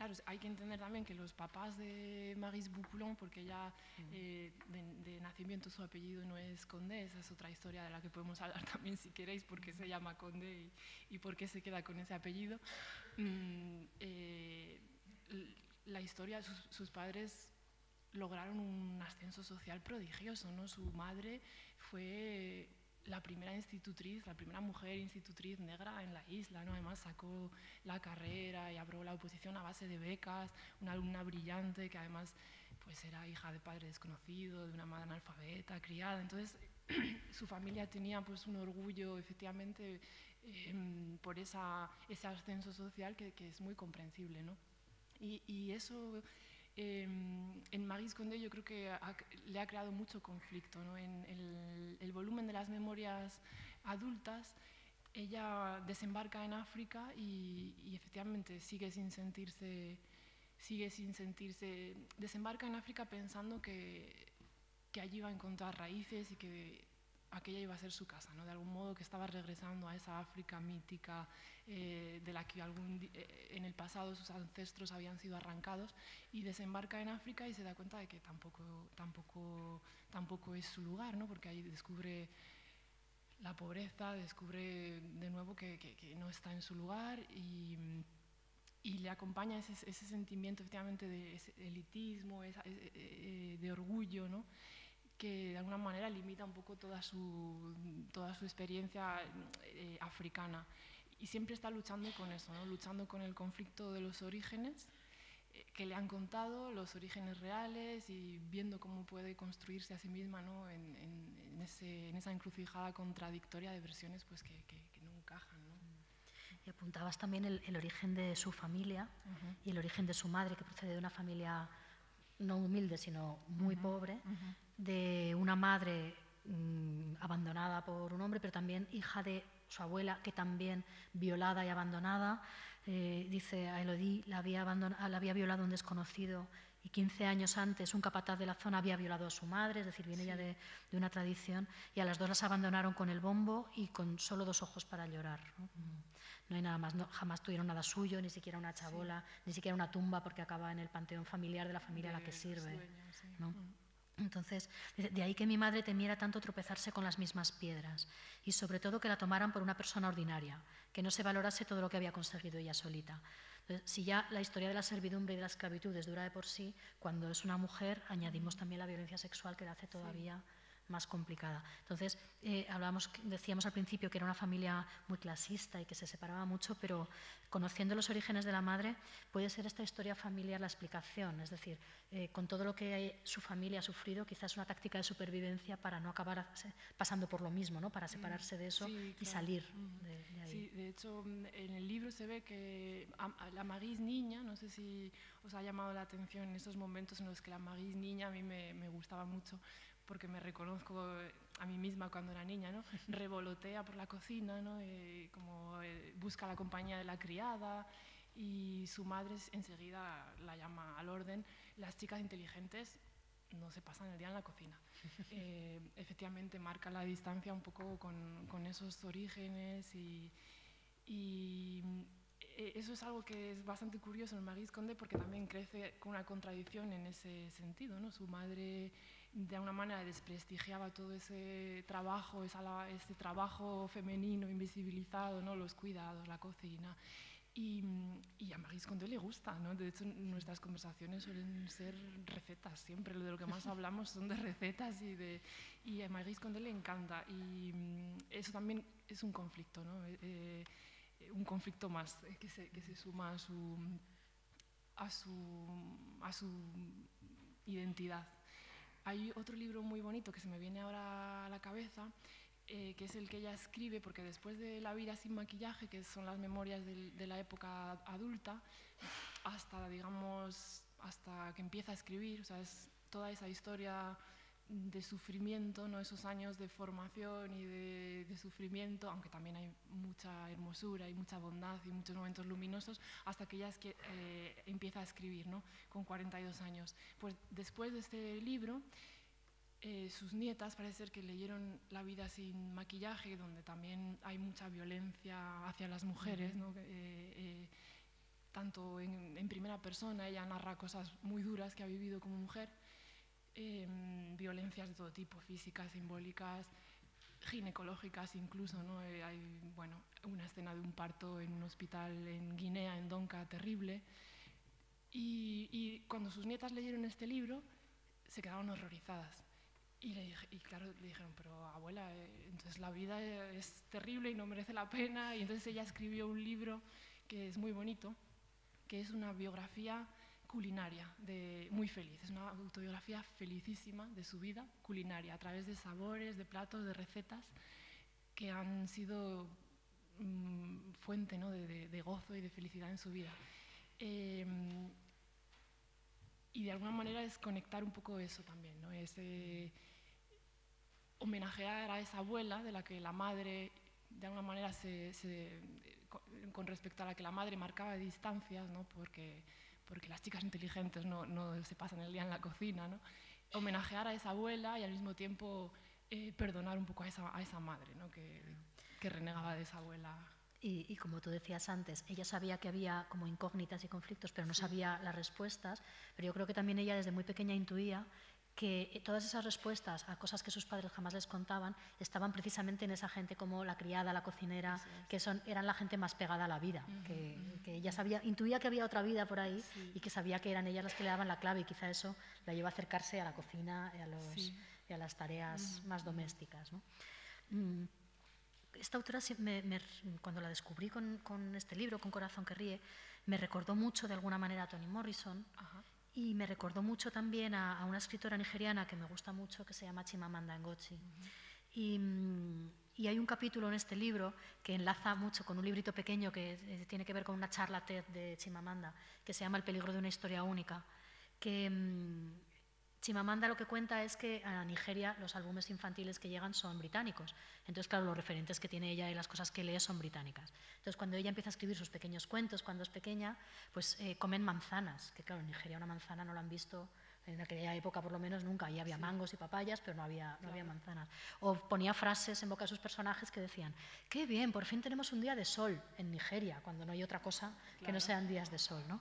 Claro, hay que entender también que los papás de Maris Boucoulon, porque ella eh, de, nacimiento su apellido no es Condé, esa es otra historia de la que podemos hablar también si queréis, porque se llama Condé y, por qué se queda con ese apellido. Mm, eh, la historia, sus, sus, padres lograron un ascenso social prodigioso, ¿no? Su madre fue la primera institutriz, la primera mujer institutriz negra en la isla, ¿no? Además sacó la carrera y abrió la oposición a base de becas, una alumna brillante que además pues era hija de padre desconocido, de una madre analfabeta, criada. Entonces su familia tenía pues un orgullo efectivamente em, por esa, ese ascenso social que, es muy comprensible, ¿no? Y eso Em, en Maris Condé yo creo que le ha creado mucho conflicto. ¿no? En el, volumen de las memorias adultas, ella desembarca en África y, efectivamente sigue sin sentirse, sigue sin sentirse, desembarca en África pensando que, que allí va a encontrar raíces y que aquella iba a ser su casa, ¿no? de algún modo que estaba regresando a esa África mítica eh, de la que algún, eh, en el pasado sus ancestros habían sido arrancados y desembarca en África y se da cuenta de que tampoco, tampoco, tampoco es su lugar, ¿no? porque ahí descubre la pobreza, descubre de nuevo que, no está en su lugar y, le acompaña ese, sentimiento efectivamente de elitismo, eh, de orgullo, ¿no? Que de alguna manera limita un poco toda su, toda su experiencia eh, africana. Y siempre está luchando con eso, ¿no? luchando con el conflicto de los orígenes eh, que le han contado, los orígenes reales y viendo cómo puede construirse a sí misma ¿no? en, en, ese, en, esa encrucijada contradictoria de versiones pues, que, que, no encajan. ¿no? Y apuntabas también el, el origen de su familia y el origen de su madre, que procede de una familia no humilde, sino muy pobre, de una madre mm, abandonada por un hombre, pero también hija de su abuela, que también violada y abandonada. Eh, dice a Elodie, la había, la había violado un desconocido y 15 años antes un capataz de la zona había violado a su madre, es decir, viene ella de, de, una tradición, y a las dos las abandonaron con el bombo y con solo dos ojos para llorar. No, no hay nada más, no, jamás tuvieron nada suyo, ni siquiera una chabola, ni siquiera una tumba porque acaba en el panteón familiar de la familia a la que sirve. ¿no? Entonces, de ahí que mi madre temiera tanto tropezarse con las mismas piedras y sobre todo que la tomaran por una persona ordinaria, que no se valorase todo lo que había conseguido ella solita. Entonces, si ya la historia de la servidumbre y de la esclavitud es dura de por sí, cuando es una mujer añadimos también la violencia sexual que la hace todavía más complicada. Entonces, eh, hablábamos, decíamos al principio que era una familia muy clasista y que se separaba mucho, pero conociendo los orígenes de la madre, puede ser esta historia familiar la explicación. Es decir, eh, con todo lo que su familia ha sufrido, quizás una táctica de supervivencia para no acabar pasando por lo mismo, ¿no? para mm, separarse de eso y salir mm. de, ahí. Sí, de hecho, en el libro se ve que la Maris niña, no sé si os ha llamado la atención en esos momentos en los que la Maris niña a mí me, me gustaba mucho porque me reconozco a mí misma cuando era niña, ¿no? revolotea por la cocina, ¿no? Eh, como eh, busca la compañía de la criada y su madre enseguida la llama al orden. Las chicas inteligentes no se pasan el día en la cocina. Eh, efectivamente marca la distancia un poco con, con esos orígenes y, y eso es algo que es bastante curioso en Marie Conde porque también crece con una contradicción en ese sentido. ¿no? Su madre de alguna manera desprestigiaba todo ese trabajo, ese trabajo femenino invisibilizado, ¿no? los cuidados, la cocina. Y, y, a Marie Kondo le gusta, ¿no? De hecho, nuestras conversaciones suelen ser recetas, siempre de lo que más hablamos son de recetas y, de, y a Marie Kondo le encanta. Y mm, eso también es un conflicto, ¿no? Eh, eh, un conflicto más eh, que, se, que se suma a su, a su, a su identidad. Hay otro libro muy bonito que se me viene ahora a la cabeza, eh, que es el que ella escribe, porque después de La vida sin maquillaje, que son las memorias de, la época adulta, hasta, digamos, hasta que empieza a escribir, o sea, es toda esa historia de sufrimiento, ¿no? esos años de formación y de, sufrimiento, aunque también hay mucha hermosura y mucha bondad y muchos momentos luminosos, hasta que ella es que, eh, empieza a escribir, ¿no? con 42 años. Pues después de este libro, eh, sus nietas parece ser que leyeron La vida sin maquillaje, donde también hay mucha violencia hacia las mujeres, ¿no? Eh, tanto en, en primera persona, ella narra cosas muy duras que ha vivido como mujer, Em, violencias de todo tipo, físicas, simbólicas, ginecológicas incluso. ¿no? Eh, hay bueno, una escena de un parto en un hospital en Guinea, en Donca, terrible. Y, cuando sus nietas leyeron este libro, se quedaron horrorizadas. Y, le y claro, le dijeron, pero abuela, eh, entonces la vida es terrible y no merece la pena. Y entonces ella escribió un libro que es muy bonito, que es una biografía culinaria, de, muy feliz. Es una autobiografía felicísima de su vida culinaria, a través de sabores, de platos, de recetas que han sido mm, fuente ¿no? de, gozo y de felicidad en su vida. Em, y de alguna manera es conectar un poco eso también, ¿no? es eh, homenajear a esa abuela de la que la madre, de alguna manera, se, con, respecto a la que la madre marcaba distancias, ¿no? porque porque las chicas inteligentes no, no se pasan el día en la cocina, ¿no? homenajear a esa abuela y al mismo tiempo eh, perdonar un poco a esa, a esa madre ¿no? que, que, renegaba de esa abuela. Y, y, como tú decías antes, ella sabía que había como incógnitas y conflictos, pero no sabía las respuestas, pero yo creo que también ella desde muy pequeña intuía que todas esas respuestas a cosas que sus padres jamás les contaban estaban precisamente en esa gente como la criada, la cocinera, que son, eran la gente más pegada a la vida, que, ella sabía, intuía que había otra vida por ahí y que sabía que eran ellas las que le daban la clave y quizá eso la llevó a acercarse a la cocina y a, los, a las tareas más domésticas. Mm, esta autora, cuando la descubrí con, con, este libro, con Corazón que ríe, me recordó mucho de alguna manera a Toni Morrison. Y me recordó mucho también a, una escritora nigeriana que me gusta mucho, que se llama Chimamanda Ngozi. Mm, y, hay un capítulo en este libro que enlaza mucho con un librito pequeño que tiene que ver con una charla TED de Chimamanda, que se llama El peligro de una historia única, que, mm, Chimamanda lo que cuenta es que a Nigeria los álbumes infantiles que llegan son británicos. Entonces, claro, los referentes que tiene ella y las cosas que lee son británicas. Entonces, cuando ella empieza a escribir sus pequeños cuentos, cuando es pequeña, pues eh, comen manzanas, que claro, en Nigeria una manzana no la han visto en aquella época por lo menos nunca. Ahí había mangos y papayas, pero no había, no había manzanas. O ponía frases en boca de sus personajes que decían, qué bien, por fin tenemos un día de sol en Nigeria, cuando no hay otra cosa que no sean días de sol. ¿no?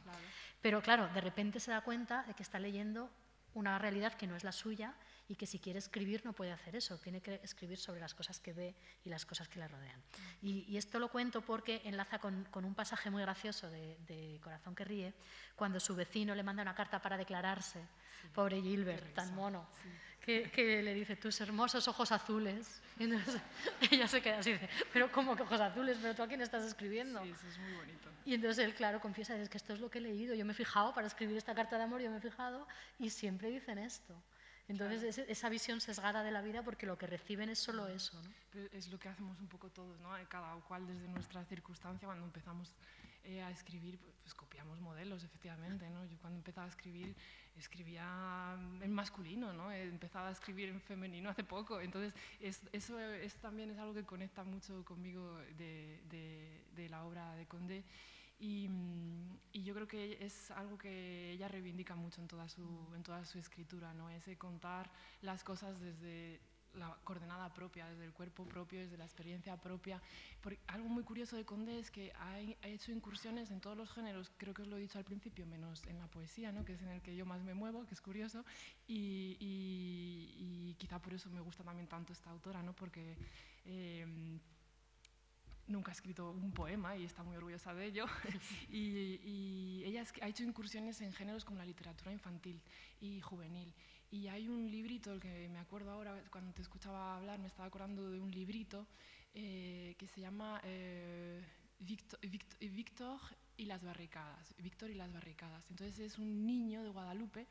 Pero claro, de repente se da cuenta de que está leyendo una realidad que no es la suya y que si quiere escribir no puede hacer eso, tiene que escribir sobre las cosas que ve y las cosas que le rodean. Y, esto lo cuento porque enlaza con, un pasaje muy gracioso de, Corazón que ríe, cuando su vecino le manda una carta para declararse, pobre Gilbert, tan mono, que, le dice, tus hermosos ojos azules. Y entonces ella se queda así, dice, pero ¿cómo que ojos azules? ¿Pero tú a quién estás escribiendo? Sí, eso es muy bonito. Y entonces él, claro, confiesa, es que esto es lo que he leído, yo me he fijado para escribir esta carta de amor, yo me he fijado, y siempre dicen esto. Entonces, esa visión sesgada de la vida, porque lo que reciben es solo eso. ¿no? Es lo que hacemos un poco todos, ¿no? cada cual desde nuestra circunstancia, cuando empezamos eh, a escribir, pues copiamos modelos, efectivamente. ¿no? Yo cuando empezaba a escribir, escribía en masculino, ¿no? he empezado a escribir en femenino hace poco. Entonces, eso también es algo que conecta mucho conmigo de, de, de la obra de Condé. Mm, y, yo creo que es algo que ella reivindica mucho en toda su, en toda su escritura, ¿no? ese contar las cosas desde la coordenada propia, desde el cuerpo propio, desde la experiencia propia. algo muy curioso de Condé es que ha, hecho incursiones en todos los géneros, creo que os lo he dicho al principio, menos en la poesía, ¿no? que es en el que yo más me muevo, que es curioso, y, y, quizá por eso me gusta también tanto esta autora, ¿no? porque... Eh, nunca ha escrito un poema y está muy orgullosa de ello. y, ella ha hecho incursiones en géneros como la literatura infantil y juvenil. Y hay un librito, el que me acuerdo ahora, cuando te escuchaba hablar, me estaba acordando de un librito eh, que se llama eh, Víctor, y las barricadas. Víctor y las barricadas. Entonces es un niño de Guadalupe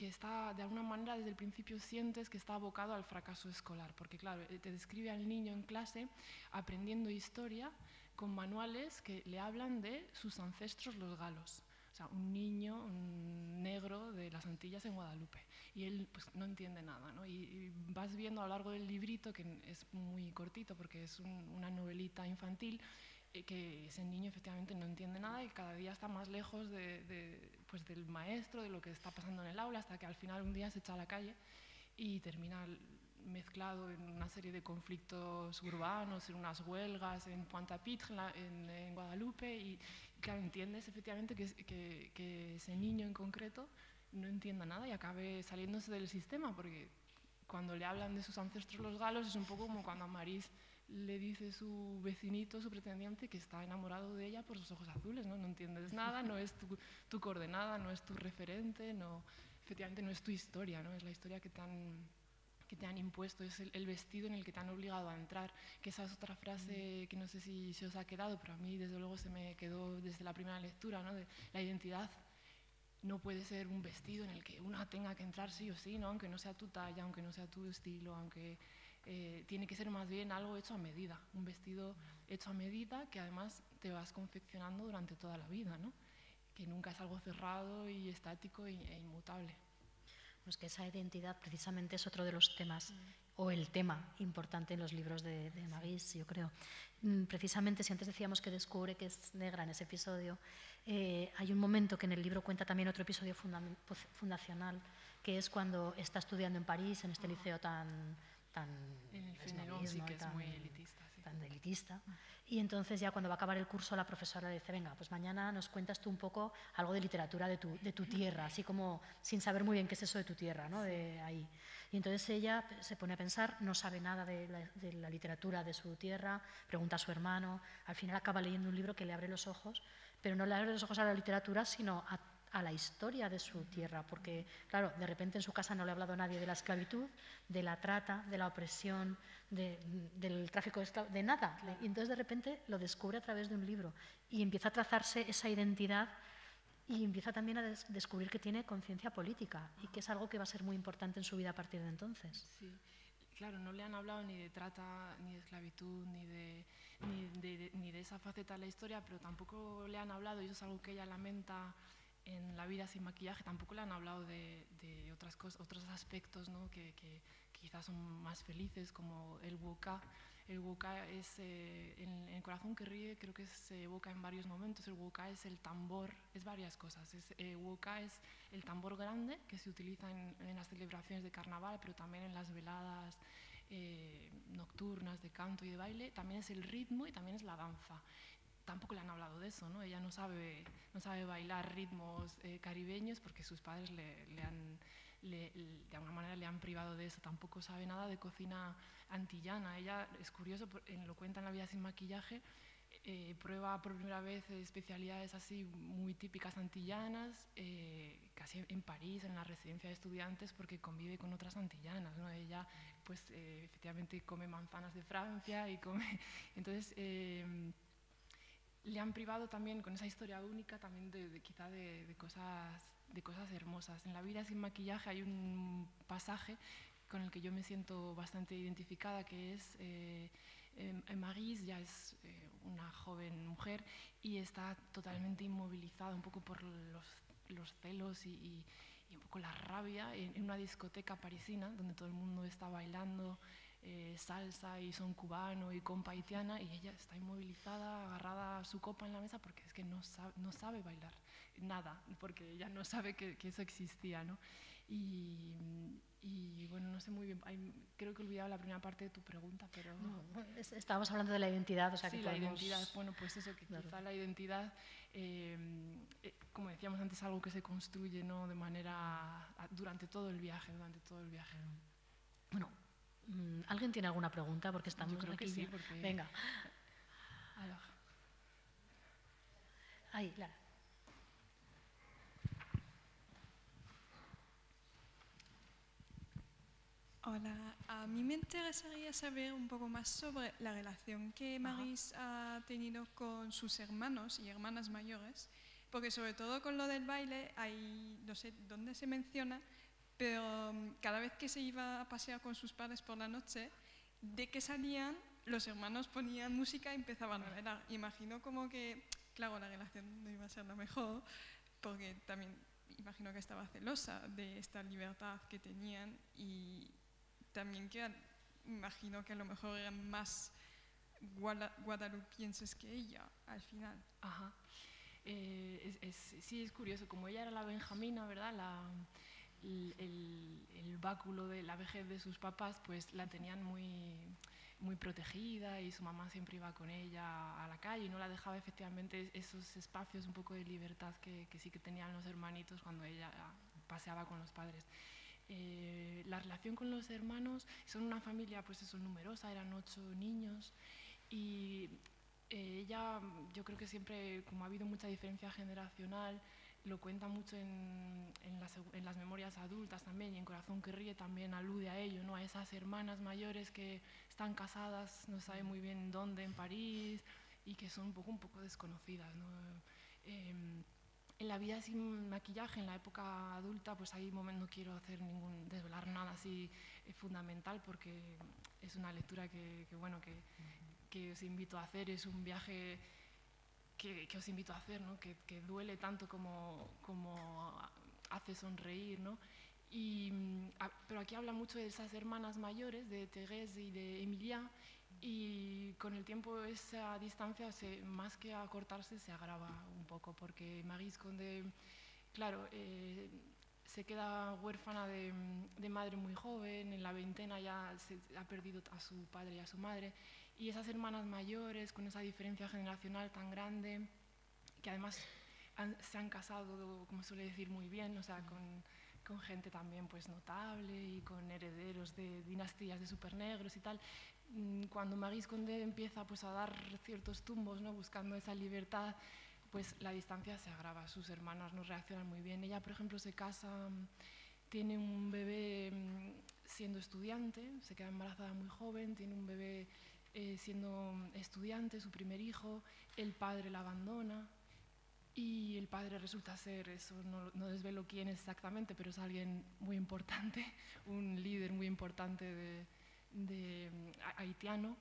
que está, de alguna manera, desde el principio sientes que está abocado al fracaso escolar, porque claro, eh, te describe al niño en clase aprendiendo historia con manuales que le hablan de sus ancestros los galos. O sea, un niño negro de las Antillas en Guadalupe. Y él pues, no entiende nada. ¿no? Y, vas viendo a lo largo del librito, que es muy cortito porque es una novelita infantil, que ese niño efectivamente no entiende nada y cada día está más lejos de, pues, del maestro, de lo que está pasando en el aula, hasta que al final un día se echa a la calle y termina mezclado en una serie de conflictos urbanos, en unas huelgas en Pointe-à-Pitre, en, en, Guadalupe, y claro, entiendes efectivamente que, que, que, ese niño en concreto no entienda nada y acabe saliéndose del sistema, porque cuando le hablan de sus ancestros los galos es un poco como cuando a Maris le dice su vecinito, su pretendiente, que está enamorado de ella por sus ojos azules, ¿no? No entiendes nada, no es tu, tu coordenada, no es tu referente, no, efectivamente no es tu historia, ¿no? Es la historia que te han, que te han impuesto, es el, vestido en el que te han obligado a entrar, que esa es otra frase que no sé si se os ha quedado, pero a mí desde luego se me quedó desde la primera lectura, ¿no? De la identidad no puede ser un vestido en el que una tenga que entrar sí o sí, ¿no? aunque no sea tu talla, aunque no sea tu estilo, aunque eh, tiene que ser más bien algo hecho a medida, un vestido hecho a medida que además te vas confeccionando durante toda la vida, ¿no? que nunca es algo cerrado y estático e, inmutable. Pues que esa identidad precisamente es otro de los temas, o el tema importante en los libros de, de yo creo. Mm, precisamente, si antes decíamos que descubre que es negra en ese episodio, eh, hay un momento que en el libro cuenta también otro episodio fundacional, que es cuando está estudiando en París, en este liceo tan tan en el sí que es muy elitista, tan elitista. Y entonces ya cuando va a acabar el curso la profesora le dice, venga, pues mañana nos cuentas tú un poco algo de literatura de tu, de tu tierra, así como sin saber muy bien qué es eso de tu tierra, ¿no? de ahí. Y entonces ella se pone a pensar, no sabe nada de la, de la literatura de su tierra, pregunta a su hermano, al final acaba leyendo un libro que le abre los ojos, pero no le abre los ojos a la literatura, sino a a la historia de su tierra, porque, claro, de repente en su casa no le ha hablado nadie de la esclavitud, de la trata, de la opresión, del tráfico de esclavos, de nada. Y entonces de repente lo descubre a través de un libro y empieza a trazarse esa identidad y empieza también a descubrir que tiene conciencia política y que es algo que va a ser muy importante en su vida a partir de entonces. Sí. Claro, no le han hablado ni de trata, ni de esclavitud, ni de, ni de, ni de esa faceta de la historia, pero tampoco le han hablado, y eso es algo que ella lamenta en La vida sin maquillaje tampoco le han hablado de, otras cosas, otros aspectos ¿no? que, quizás son más felices, como el wuka. El wuka es, eh, en, el corazón que ríe, creo que se evoca en varios momentos. El wuka es el tambor, es varias cosas. Es, eh, es el tambor grande que se utiliza en, las celebraciones de carnaval, pero también en las veladas eh, nocturnas de canto y de baile. También es el ritmo y también es la danza tampoco le han hablado de eso, ¿no? Ella no sabe, no sabe bailar ritmos eh, caribeños porque sus padres le, le han, le, de alguna manera le han privado de eso. Tampoco sabe nada de cocina antillana. Ella, es curioso, lo cuenta en La vida sin maquillaje, eh, prueba por primera vez especialidades así muy típicas antillanas, eh, casi en París, en la residencia de estudiantes, porque convive con otras antillanas. ¿no? Ella, pues, efectivamente come manzanas de Francia y come... Entonces le han privado también con esa historia única también de, quizá de, cosas, de cosas hermosas. En La vida sin maquillaje hay un pasaje con el que yo me siento bastante identificada, que es eh, Maris ya es eh, una joven mujer y está totalmente inmovilizada un poco por los, los celos y, y, un poco la rabia en, en una discoteca parisina donde todo el mundo está bailando eh, salsa y son cubano y compa haitiana y ella está inmovilizada, agarrada a su copa en la mesa porque es que no sabe, no sabe bailar nada, porque ella no sabe que, eso existía. ¿no? Y, y, bueno, no sé muy bien, creo que he olvidado la primera parte de tu pregunta, pero... estábamos hablando de la identidad, o sea sí, que la identidad, bueno, pues eso, que quizá la identidad, em, eh, como decíamos antes, algo que se construye ¿no? de manera, durante todo el viaje, durante todo el viaje. Bueno, ¿Alguien tiene alguna pregunta? Porque estamos creo aquí. Que sí, porque... Venga. Ahí, Lara. Hola, a mí me interesaría saber un poco más sobre la relación que Maris ha tenido con sus hermanos y hermanas mayores, porque sobre todo con lo del baile, hay, no sé dónde se menciona, pero mm, cada vez que se iba a pasear con sus padres por la noche, de que salían, los hermanos ponían música y empezaban a bailar. Imagino como que, claro, la relación no iba a ser la mejor, porque también imagino que estaba celosa de esta libertad que tenían y también que imagino que a lo mejor eran más guadalupienses que ella al final. Ajá. Eh, es, sí, es curioso, como ella era la Benjamina, ¿verdad? La, el, el, báculo de la vejez de sus papás, pues la tenían muy, muy protegida y su mamá siempre iba con ella a la calle y no la dejaba efectivamente esos espacios un poco de libertad que, que sí que tenían los hermanitos cuando ella paseaba con los padres. Eh, la relación con los hermanos, son una familia pues eso, numerosa, eran ocho niños y eh, ella yo creo que siempre, como ha habido mucha diferencia generacional, lo cuenta mucho en, en, las, memorias adultas también y en Corazón que ríe también alude a ello, ¿no? a esas hermanas mayores que están casadas, no sabe muy bien dónde, en París, y que son un poco, un poco desconocidas. ¿no? Em, en la vida sin maquillaje, en la época adulta, pues ahí no quiero hacer ningún, desvelar nada así eh, fundamental porque es una lectura que, que bueno, que, que os invito a hacer, es un viaje que, os invito a hacer, ¿no? que, duele tanto como, como hace sonreír. ¿no? Y, mm, pero aquí habla mucho de esas hermanas mayores, de Thérèse y de Emilia, y con el tiempo esa distancia, se, más que acortarse, se agrava un poco, porque Marie Condé, claro, eh, se queda huérfana de, de, madre muy joven, en la veintena ya se, ha perdido a su padre y a su madre, y esas hermanas mayores, con esa diferencia generacional tan grande, que además se han casado, como suele decir, muy bien, o sea, con, con, gente también pues notable y con herederos de dinastías de supernegros y tal. Mm, cuando Marie Condé empieza pues, a dar ciertos tumbos, ¿no? buscando esa libertad, pues la distancia se agrava, sus hermanas no reaccionan muy bien. Ella, por ejemplo, se casa, tiene un bebé mm, siendo estudiante, se queda embarazada muy joven, tiene un bebé eh, siendo estudiante, su primer hijo, el padre la abandona y el padre resulta ser, eso no, no desvelo quién es exactamente, pero es alguien muy importante, un líder muy importante de, de haitiano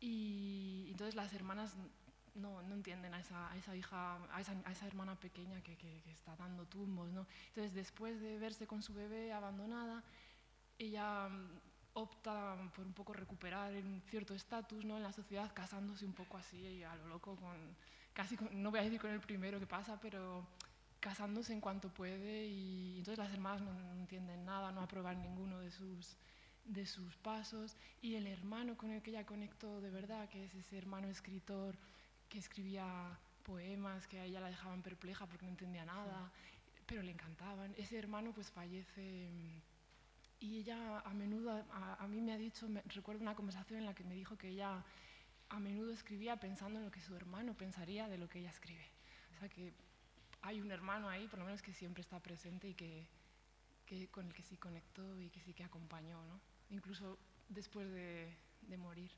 y entonces las hermanas no, no entienden a esa, a esa hija, a esa, a esa, hermana pequeña que, que, que, está dando tumbos, ¿no? Entonces después de verse con su bebé abandonada, ella opta por un poco recuperar un cierto estatus ¿no? en la sociedad, casándose un poco así a lo loco, con, casi no voy a decir con el primero que pasa, pero casándose en cuanto puede y entonces las hermanas no, entienden nada, no aprueban ninguno de sus, de sus pasos y el hermano con el que ella conectó de verdad, que es ese hermano escritor que escribía poemas que a ella la dejaban perpleja porque no entendía nada, pero le encantaban, ese hermano pues fallece y ella a menudo, a, mí me ha dicho, recuerdo una conversación en la que me dijo que ella a menudo escribía pensando en lo que su hermano pensaría de lo que ella escribe. O sea que hay un hermano ahí, por lo menos que siempre está presente y que, que con el que sí conectó y que sí que acompañó, ¿no? incluso después de, de morir.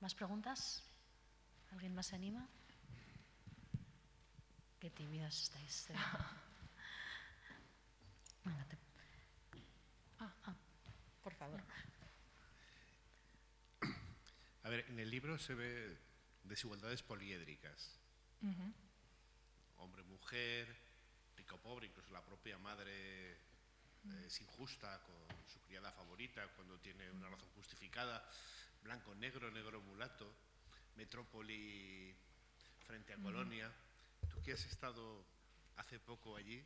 ¿Más preguntas? ¿Alguien más se anima? Qué tímidas estáis. Ah, ah, por favor. A ver, en el libro se ve desigualdades poliédricas. Hombre-mujer, rico-pobre, incluso la propia madre eh, es injusta con su criada favorita cuando tiene una razón justificada, blanco-negro, negro-mulato, metrópoli frente a Colonia. Tú que has estado hace poco allí,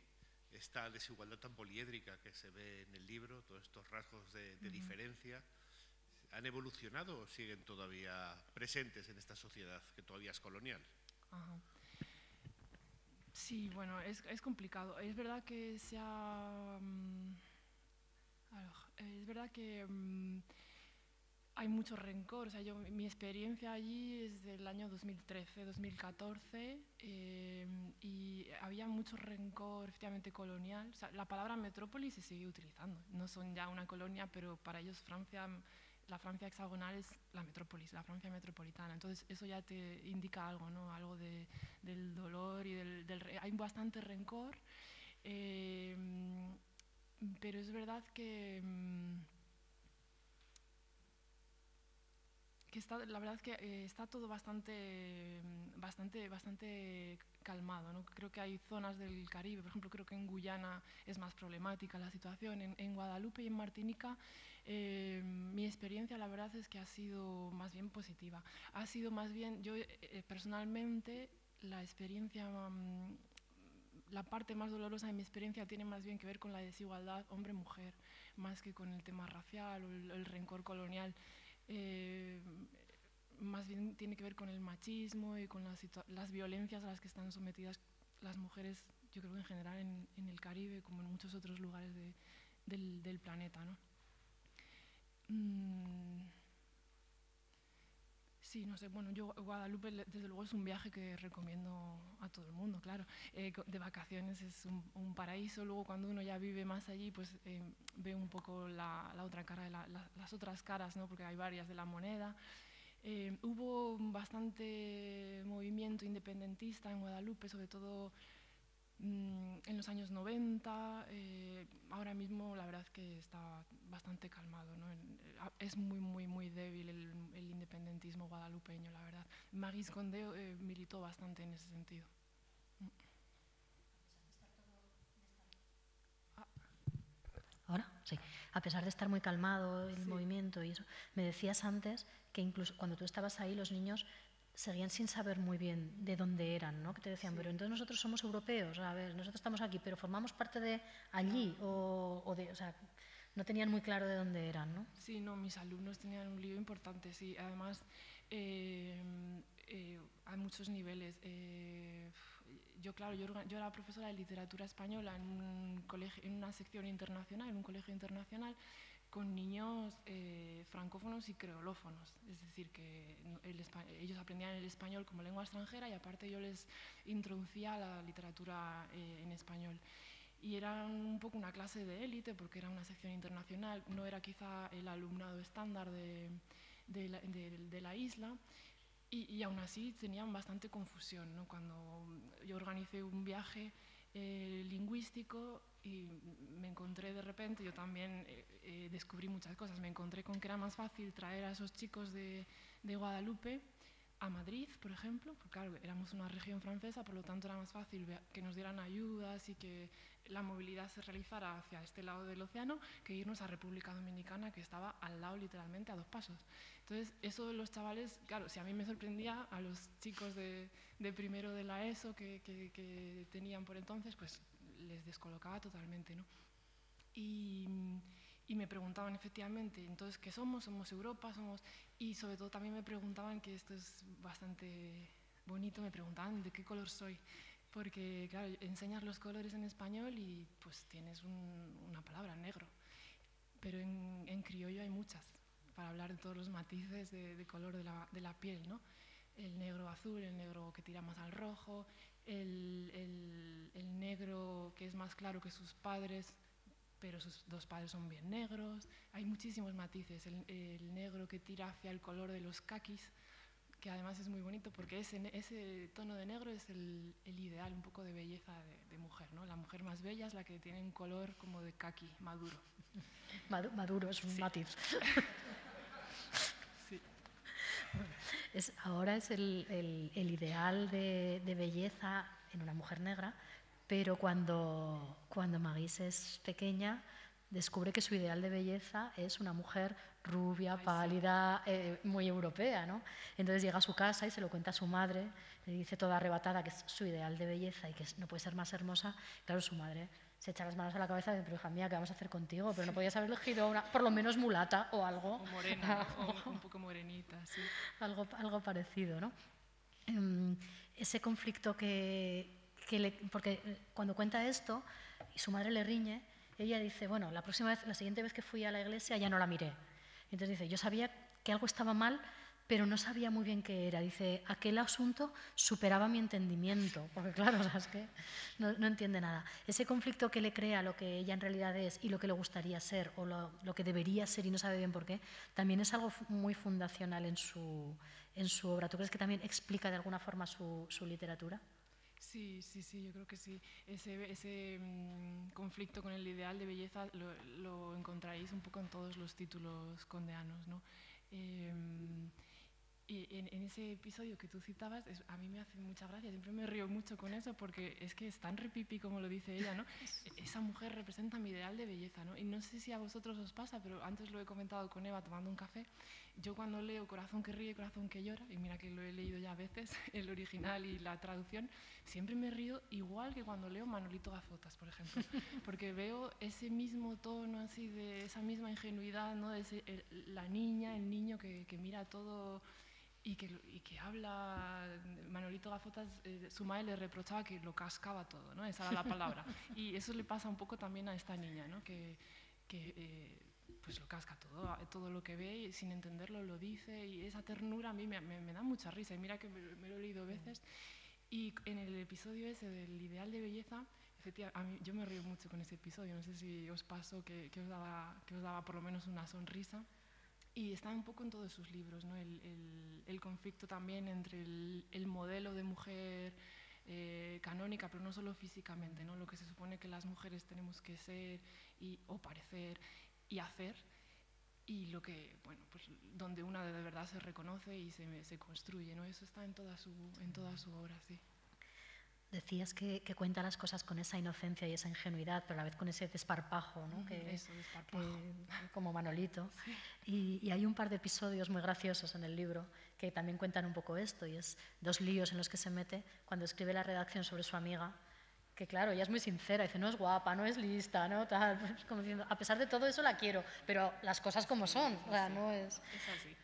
esta desigualdad tan poliédrica que se ve en el libro, todos estos rasgos de, diferencia, ¿han evolucionado o siguen todavía presentes en esta sociedad que todavía es colonial? Sí, bueno, es, es, complicado. Es verdad que se ha... Mm, es verdad que... Mm, hay mucho rencor. O sea, yo, mi experiencia allí es del año 2013, 2014, eh, y había mucho rencor efectivamente colonial. O sea, la palabra metrópolis se sigue utilizando. No son ya una colonia, pero para ellos Francia, la Francia hexagonal es la metrópolis, la Francia metropolitana. Entonces eso ya te indica algo, ¿no? Algo de, del dolor y del, del, Hay bastante rencor, eh, pero es verdad que... Mm, que está, la verdad es que eh, está todo bastante, mm, bastante, bastante calmado. ¿no? Creo que hay zonas del Caribe, por ejemplo, creo que en Guyana es más problemática la situación. En, en Guadalupe y en Martinica, eh, mi experiencia, la verdad, es que ha sido más bien positiva. Ha sido más bien, yo eh, personalmente, la experiencia, mm, la parte más dolorosa de mi experiencia tiene más bien que ver con la desigualdad hombre-mujer, más que con el tema racial o el, el rencor colonial. Eh, más bien tiene que ver con el machismo y con las, las, violencias a las que están sometidas las mujeres, yo creo que en general en, el Caribe, como en muchos otros lugares de, del, del, planeta. ¿no? Mm. No sé, bueno, yo Guadalupe desde luego es un viaje que recomiendo a todo el mundo, claro. Eh, de vacaciones es un, paraíso, luego cuando uno ya vive más allí, pues eh, ve un poco la, otra cara, la, la, las otras caras, ¿no? porque hay varias de la moneda. Eh, hubo bastante movimiento independentista en Guadalupe, sobre todo mmm, en los años 90. Eh, ahora mismo la verdad es que está bastante calmado. ¿no? Es muy, muy, muy débil el, el, independentismo guadalupeño, la verdad. Maris Condé eh, militó bastante en ese sentido. ¿Ahora? Sí. A pesar de estar muy calmado el sí. movimiento y eso, me decías antes que incluso cuando tú estabas ahí los niños seguían sin saber muy bien de dónde eran, ¿no? Que te decían, sí. pero entonces nosotros somos europeos, a ver, nosotros estamos aquí, pero formamos parte de allí o, o de, o sea, no tenían muy claro de dónde eran, ¿no? Sí, no, mis alumnos tenían un lío importante, sí. Además, eh, eh, hay muchos niveles. Eh, yo, claro, yo, yo, era profesora de literatura española en, un colegio, en una sección internacional, en un colegio internacional, con niños eh, francófonos y creolófonos. Es decir, que el, ellos aprendían el español como lengua extranjera y aparte yo les introducía la literatura eh, en español. Y era un poco una clase de élite porque era una sección internacional, no era quizá el alumnado estándar de, de, la, de, de la isla. Y, y, aún así tenían bastante confusión. ¿no? Cuando yo organicé un viaje eh, lingüístico y me encontré de repente, yo también eh, eh, descubrí muchas cosas, me encontré con que era más fácil traer a esos chicos de, de Guadalupe a Madrid, por ejemplo, porque claro, éramos una región francesa, por lo tanto era más fácil que nos dieran ayudas y que la movilidad se realizara hacia este lado del océano que irnos a República Dominicana, que estaba al lado literalmente a dos pasos. Entonces, eso los chavales, claro, si a mí me sorprendía, a los chicos de, de primero de la ESO que, que, tenían por entonces, pues les descolocaba totalmente, ¿no? Y, y me preguntaban efectivamente, entonces, ¿qué somos? ¿Somos Europa? ¿Somos...? Y sobre todo también me preguntaban, que esto es bastante bonito, me preguntaban de qué color soy. Porque, claro, enseñas los colores en español y pues tienes un, una palabra, negro. Pero en, en, criollo hay muchas, para hablar de todos los matices de, de color de la, de la, piel, ¿no? El negro azul, el negro que tira más al rojo, el, el, el negro que es más claro que sus padres, pero sus dos padres son bien negros. Hay muchísimos matices. El, el, negro que tira hacia el color de los caquis, que además es muy bonito porque ese, ese tono de negro es el, ideal un poco de belleza de, de, mujer. ¿no? La mujer más bella es la que tiene un color como de caqui, maduro. Maduro es un sí. matiz. es, ahora es el, el ideal de, de belleza en una mujer negra pero cuando, cuando es pequeña, descubre que su ideal de belleza es una mujer rubia, pálida, eh, muy europea. ¿no? Entonces llega a su casa y se lo cuenta a su madre, le dice toda arrebatada que es su ideal de belleza y que no puede ser más hermosa. Claro, su madre se echa las manos a la cabeza y dice, pero hija mía, ¿qué vamos a hacer contigo? Pero no podías haber elegido una, por lo menos mulata o algo. O morena, o un poco morenita, sí. Algo, algo parecido, ¿no? Um, ese conflicto que, que le, porque cuando cuenta esto y su madre le riñe, ella dice, bueno, la próxima vez, la siguiente vez que fui a la iglesia ya no la miré. Entonces dice, yo sabía que algo estaba mal, pero no sabía muy bien qué era. Dice, aquel asunto superaba mi entendimiento, porque claro, o sea, es que no, entiende nada. Ese conflicto que le crea lo que ella en realidad es y lo que le gustaría ser o lo, que debería ser y no sabe bien por qué, también es algo muy fundacional en su, obra. ¿Tú crees que también explica de alguna forma su, literatura? Sí, sí, sí, yo creo que sí. Ese, mmm, conflicto con el ideal de belleza lo, lo, encontraréis un poco en todos los títulos condeanos, ¿no? Eh, y en, ese episodio que tú citabas, a mí me hace mucha gracia, siempre me río mucho con eso porque es que es tan repipi como lo dice ella, ¿no? Esa mujer representa mi ideal de belleza, ¿no? Y no sé si a vosotros os pasa, pero antes lo he comentado con Eva tomando un café, yo cuando leo Corazón que ríe, Corazón que llora, y mira que lo he leído ya a veces, el original y la traducción, siempre me río igual que cuando leo Manolito Gafotas, por ejemplo, porque veo ese mismo tono así, de esa misma ingenuidad, ¿no? De la niña, el niño que, que mira todo y que, y que habla, Manolito Gafotas, eh, su madre le reprochaba que lo cascaba todo, ¿no? esa era la palabra. Y eso le pasa un poco también a esta niña, ¿no? que, que eh, pues lo casca todo, todo lo que ve y sin entenderlo lo dice y esa ternura a mí me, me, da mucha risa y mira que me, lo he leído veces. Y en el episodio ese del ideal de belleza, a mí, yo me río mucho con ese episodio, no sé si os pasó que, que, os daba, que os daba por lo menos una sonrisa. Y está un poco en todos sus libros, ¿no? el, el, conflicto también entre el, el modelo de mujer eh, canónica, pero no solo físicamente, ¿no? lo que se supone que las mujeres tenemos que ser y, o parecer y hacer, y lo que, bueno, pues donde una de verdad se reconoce y se, se construye, ¿no? Eso está en toda su, en toda su obra, sí. Decías que, cuenta las cosas con esa inocencia y esa ingenuidad, pero a la vez con ese desparpajo, ¿no? que, como Manolito. Y, y, hay un par de episodios muy graciosos en el libro que también cuentan un poco esto, y es dos líos en los que se mete cuando escribe la redacción sobre su amiga que claro, ella es muy sincera, dice, no es guapa, no es lista, ¿no? Tal, como diciendo, a pesar de todo eso la quiero, pero las cosas como son, o sea, no es...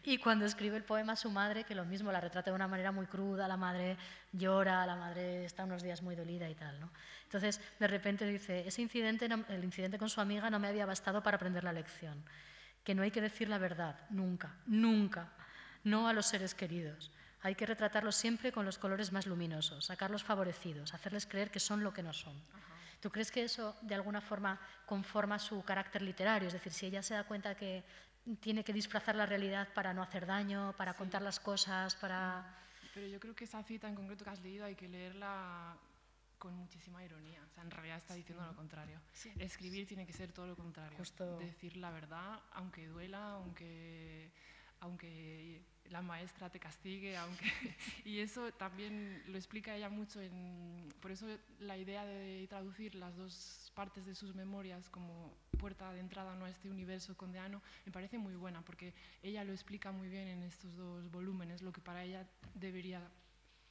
Y cuando escribe el poema a su madre, que lo mismo, la retrata de una manera muy cruda, la madre llora, la madre está unos días muy dolida y tal, ¿no? Entonces, de repente dice, ese incidente, el incidente con su amiga no me había bastado para aprender la lección, que no hay que decir la verdad, nunca, nunca, no a los seres queridos hay que retratarlos siempre con los colores más luminosos, sacarlos favorecidos, hacerles creer que son lo que no son. ¿Tú crees que eso de alguna forma conforma su carácter literario? Es decir, si ella se da cuenta que tiene que disfrazar la realidad para no hacer daño, para contar las cosas, para... Pero yo creo que esa cita en concreto que has leído hay que leerla con muchísima ironía. O sea, en realidad está diciendo lo contrario. Escribir tiene que ser todo lo contrario. Justo... Decir la verdad, aunque duela, aunque, aunque la maestra te castigue, aunque... y eso también lo explica ella mucho, en, por eso la idea de traducir las dos partes de sus memorias como puerta de entrada ¿no? a este universo condeano me parece muy buena, porque ella lo explica muy bien en estos dos volúmenes, lo que para ella debería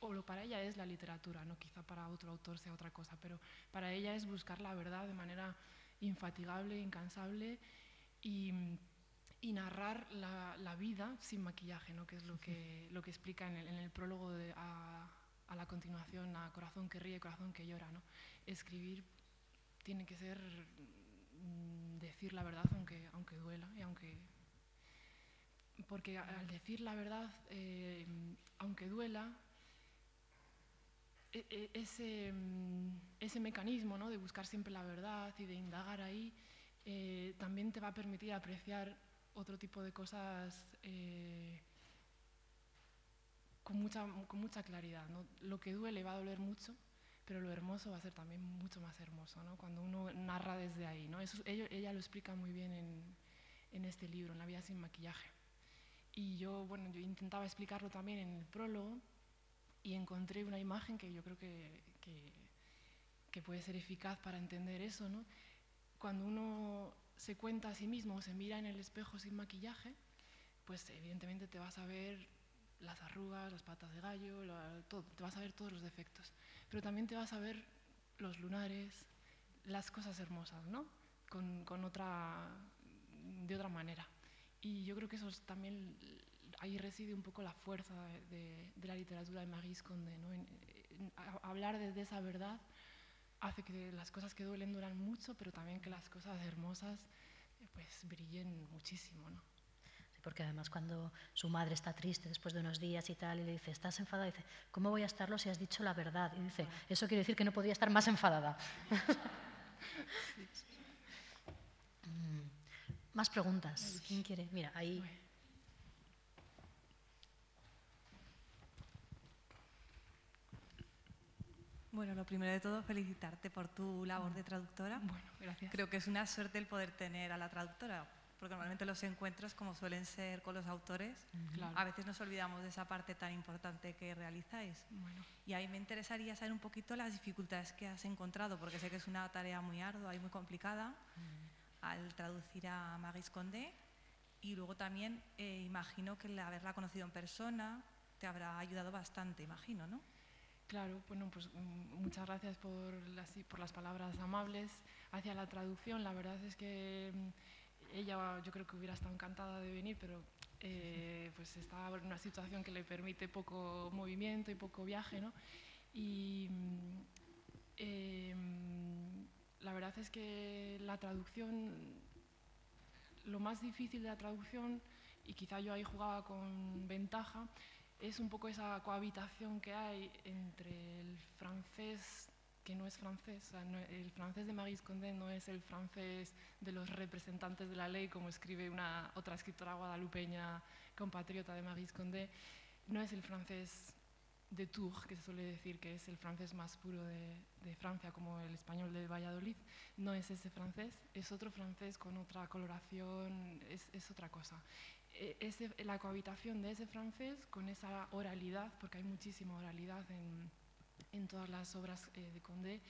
o lo para ella es la literatura, no quizá para otro autor sea otra cosa, pero para ella es buscar la verdad de manera infatigable, incansable y y narrar la, la, vida sin maquillaje, ¿no? que es lo que, lo que explica en el, en el prólogo de, a, a, la continuación, a Corazón que ríe, Corazón que llora. ¿no? Escribir tiene que ser mm, decir la verdad aunque, aunque duela y aunque... Porque al decir la verdad, eh, aunque duela, e, e, ese, mm, ese mecanismo ¿no? de buscar siempre la verdad y de indagar ahí, eh, también te va a permitir apreciar otro tipo de cosas eh, con, mucha, con mucha claridad. ¿no? Lo que duele va a doler mucho, pero lo hermoso va a ser también mucho más hermoso, ¿no? cuando uno narra desde ahí. ¿no? Eso, ella, ella, lo explica muy bien en, en, este libro, en La vida sin maquillaje. Y yo, bueno, yo intentaba explicarlo también en el prólogo y encontré una imagen que yo creo que, que, que puede ser eficaz para entender eso. ¿no? Cuando uno se cuenta a sí mismo o se mira en el espejo sin maquillaje, pues evidentemente te vas a ver las arrugas, las patas de gallo, todo, te vas a ver todos los defectos. Pero también te vas a ver los lunares, las cosas hermosas, ¿no? Con, con otra, de otra manera. Y yo creo que eso también, ahí reside un poco la fuerza de, de la literatura de Marie Condé, ¿no? Hablar de, de esa verdad hace que las cosas que duelen duran mucho, pero también que las cosas hermosas eh, pues brillen muchísimo, ¿no? Sí, porque además cuando su madre está triste después de unos días y tal, y le dice, ¿estás enfadada? Y dice, ¿cómo voy a estarlo si has dicho la verdad? Y dice, eso quiere decir que no podría estar más enfadada. Mm. Más preguntas. ¿Quién quiere? Mira, ahí. Bueno, lo primero de todo, felicitarte por tu labor de traductora. Bueno, gracias. Creo que es una suerte el poder tener a la traductora, porque normalmente los encuentros, como suelen ser con los autores, Claro. a veces nos olvidamos de esa parte tan importante que realizáis. Bueno, Y ahí me interesaría saber un poquito las dificultades que has encontrado, porque sé que es una tarea muy ardua y muy complicada al traducir a Maris Condé. Y luego también eh, imagino que el haberla conocido en persona te habrá ayudado bastante, imagino, ¿no? Claro, bueno, pues mm, muchas gracias por las, por las palabras amables hacia la traducción. La verdad es que mm, ella yo creo que hubiera estado encantada de venir, pero eh, pues está en una situación que le permite poco movimiento y poco viaje, ¿no? Y mm, eh, la verdad es que la traducción, lo más difícil de la traducción, y quizá yo ahí jugaba con ventaja, es un poco esa cohabitación que hay entre el francés que no es francés, el francés de Marie Condé no es el francés de los representantes de la ley, como escribe una otra escritora guadalupeña compatriota de Marie Condé, no es el francés de Tours, que se suele decir que es el francés más puro de, de Francia, como el español de Valladolid, no es ese francés, es otro francés con otra coloración, es, es otra cosa. E- ese- la cohabitación de ese francés con esa oralidad, porque hay muchísima oralidad en, en todas las obras eh, de Condé,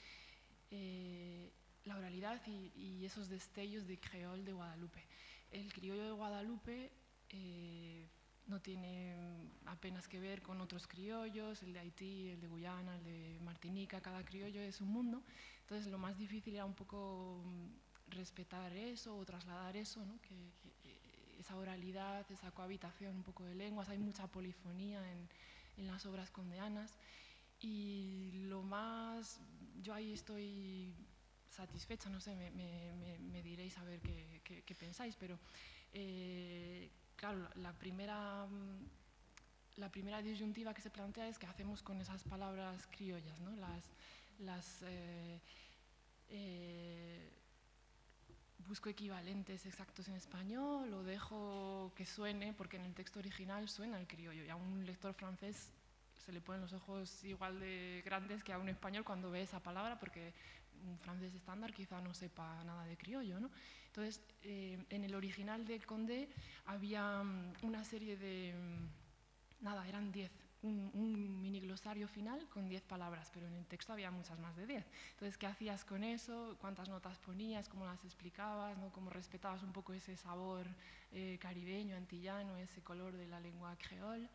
eh, la oralidad y, y esos destellos de creol de Guadalupe. El criollo de Guadalupe eh, no tiene apenas que ver con otros criollos, el de Haití, el de Guyana, el de Martinica, cada criollo es un mundo. Entonces lo más difícil era un poco mm, respetar eso o trasladar eso, ¿no? que, que, esa oralidad, esa cohabitación un poco de lenguas, hay mucha polifonía en, en las obras condeanas y lo más, yo ahí estoy satisfecha, no sé, me, me- me- diréis a ver qué, qué- pensáis, pero eh, claro, la- la primera, mm, la primera disyuntiva que se plantea es qué hacemos con esas palabras criollas, ¿no? Las, las, eh, eh, busco equivalentes exactos en español o dejo que suene, porque en el texto original suena el criollo y a un lector francés se le ponen los ojos igual de grandes que a un español cuando ve esa palabra, porque un francés estándar quizá no sepa nada de criollo. ¿no? Entonces, eh, en el original de Condé había mm, una serie de, mm, nada, eran 10, un, un mini glosario final con 10 palabras, pero en el texto había muchas más de 10. Entonces, ¿qué hacías con eso? ¿Cuántas notas ponías? ¿Cómo las explicabas? ¿no? ¿Cómo respetabas un poco ese sabor eh, caribeño, antillano, ese color de la lengua creol?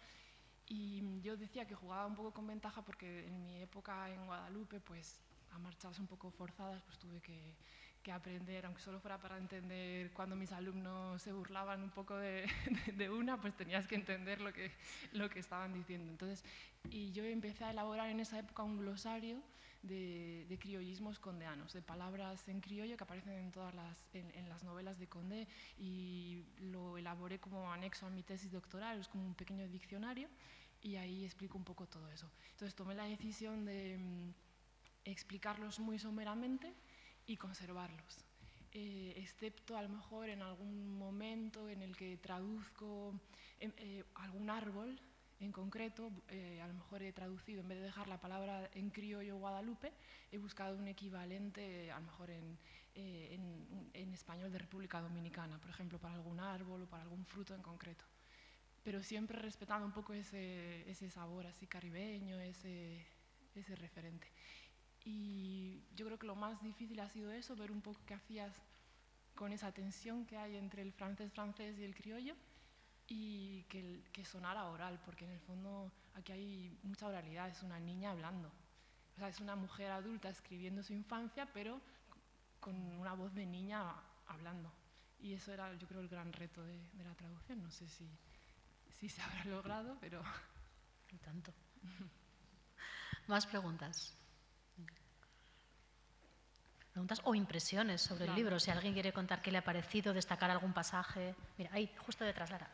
Y yo decía que jugaba un poco con ventaja porque en mi época en Guadalupe, pues a marchas un poco forzadas, pues tuve que, que aprender, aunque solo fuera para entender cuando mis alumnos se burlaban un poco de, de- de una, pues tenías que entender lo que, lo que estaban diciendo. Entonces, y yo empecé a elaborar en esa época un glosario de, de criollismos condeanos, de palabras en criollo que aparecen en todas las, en, en las novelas de Condé y lo elaboré como anexo a mi tesis doctoral, es como un pequeño diccionario y ahí explico un poco todo eso. Entonces tomé la decisión de mm, explicarlos muy someramente y conservarlos. Eh, excepto a lo mejor en algún momento en el que traduzco em, eh, algún árbol en concreto, eh, a lo mejor he traducido, en vez de dejar la palabra en criollo Guadalupe, he buscado un equivalente a lo mejor en, eh, en- en español de República Dominicana, por ejemplo, para algún árbol o para algún fruto en concreto pero siempre respetando un poco ese, ese sabor así caribeño, ese, ese referente. Y yo creo que lo más difícil ha sido eso, ver un poco qué hacías con esa tensión que hay entre el francés francés y el criollo y que, que sonara oral, porque en el fondo aquí hay mucha oralidad, es una niña hablando. O sea, es una mujer adulta escribiendo su infancia, pero con una voz de niña hablando. Y eso era, yo creo, el gran reto de, de la traducción. No sé si, si se habrá logrado, pero Y tanto. Más preguntas. Preguntas o impresiones sobre el Claro. libro. Si alguien quiere contar qué le ha parecido, destacar algún pasaje. Mira, ahí, justo detrás, Lara.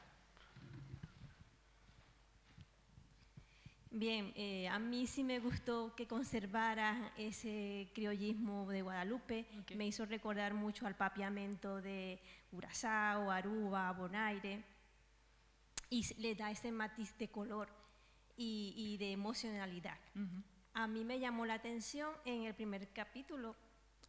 Bien, eh, a mí sí me gustó que conservara ese criollismo de Guadalupe. Ok. Me hizo recordar mucho al papiamento de Curazao, Aruba, Bonaire. Y le da ese matiz de color y, y de emocionalidad. A mí me llamó la atención en el primer capítulo,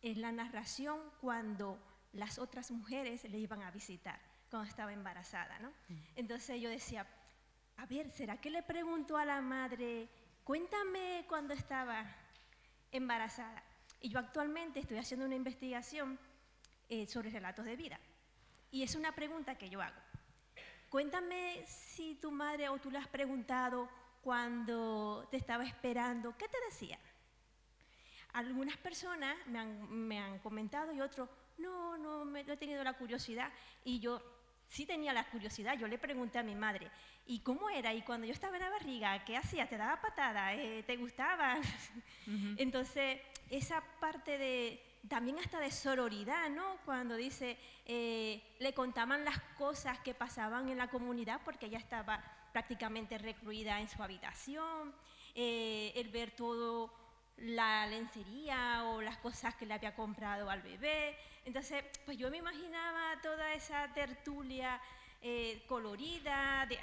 es la narración cuando las otras mujeres le iban a visitar cuando estaba embarazada, ¿no? Mm. Entonces yo decía, a ver, ¿será que le pregunto a la madre, cuéntame cuando estaba embarazada? Y yo actualmente estoy haciendo una investigación eh, sobre relatos de vida. Y es una pregunta que yo hago. Cuéntame si tu madre o tú le has preguntado cuando te estaba esperando, ¿qué te decía? Algunas personas me han, me han comentado y otros, no, no, me, no he tenido la curiosidad. Y yo sí tenía la curiosidad, yo le pregunté a mi madre, ¿y cómo era? Y cuando yo estaba en la barriga, ¿qué hacía? ¿Te daba patada? Eh, ¿Te gustaba? Entonces, esa parte de, también hasta de sororidad, ¿no? Cuando dice, eh, le contaban las cosas que pasaban en la comunidad porque ella estaba prácticamente recluida en su habitación, eh, el ver todo la lencería o las cosas que le había comprado al bebé. Entonces, pues yo me imaginaba toda esa tertulia eh, colorida, de,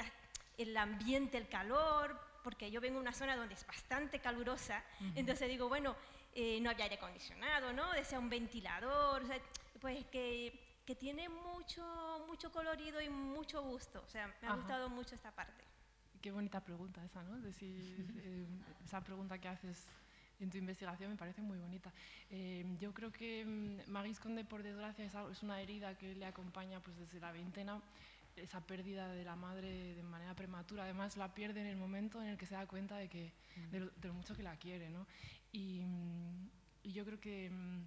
el ambiente, el calor, porque yo vengo de una zona donde es bastante calurosa, entonces digo, bueno, eh, no había aire acondicionado, ¿no? Desea un ventilador, o sea, pues que, que, tiene mucho, mucho colorido y mucho gusto, o sea, me ha Ajá. gustado mucho esta parte. Qué bonita pregunta esa, ¿no? De si, eh, esa pregunta que haces en tu investigación me parece muy bonita. Eh, yo creo que mm, Maguis Conde, por desgracia, es, una herida que le acompaña pues, desde la veintena, esa pérdida de la madre de manera prematura. Además, la pierde en el momento en el que se da cuenta de, que, de, lo, mucho que la quiere. ¿no? Y, mm, yo creo que mm,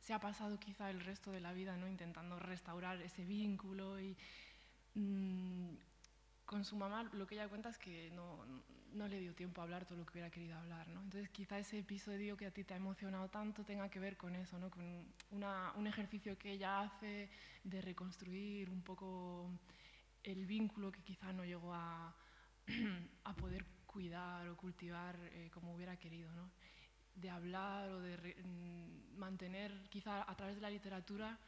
se ha pasado quizá el resto de la vida ¿no? intentando restaurar ese vínculo y con su mamá lo que ella cuenta es que no, no le dio tiempo a hablar todo lo que hubiera querido hablar, ¿no? Entonces quizá ese episodio que a ti te ha emocionado tanto tenga que ver con eso, ¿no? Con un ejercicio que ella hace de reconstruir un poco el vínculo que quizá no llegó a, a poder cuidar o cultivar eh, como hubiera querido, ¿no? De hablar o de mm, mantener quizá a través de la literatura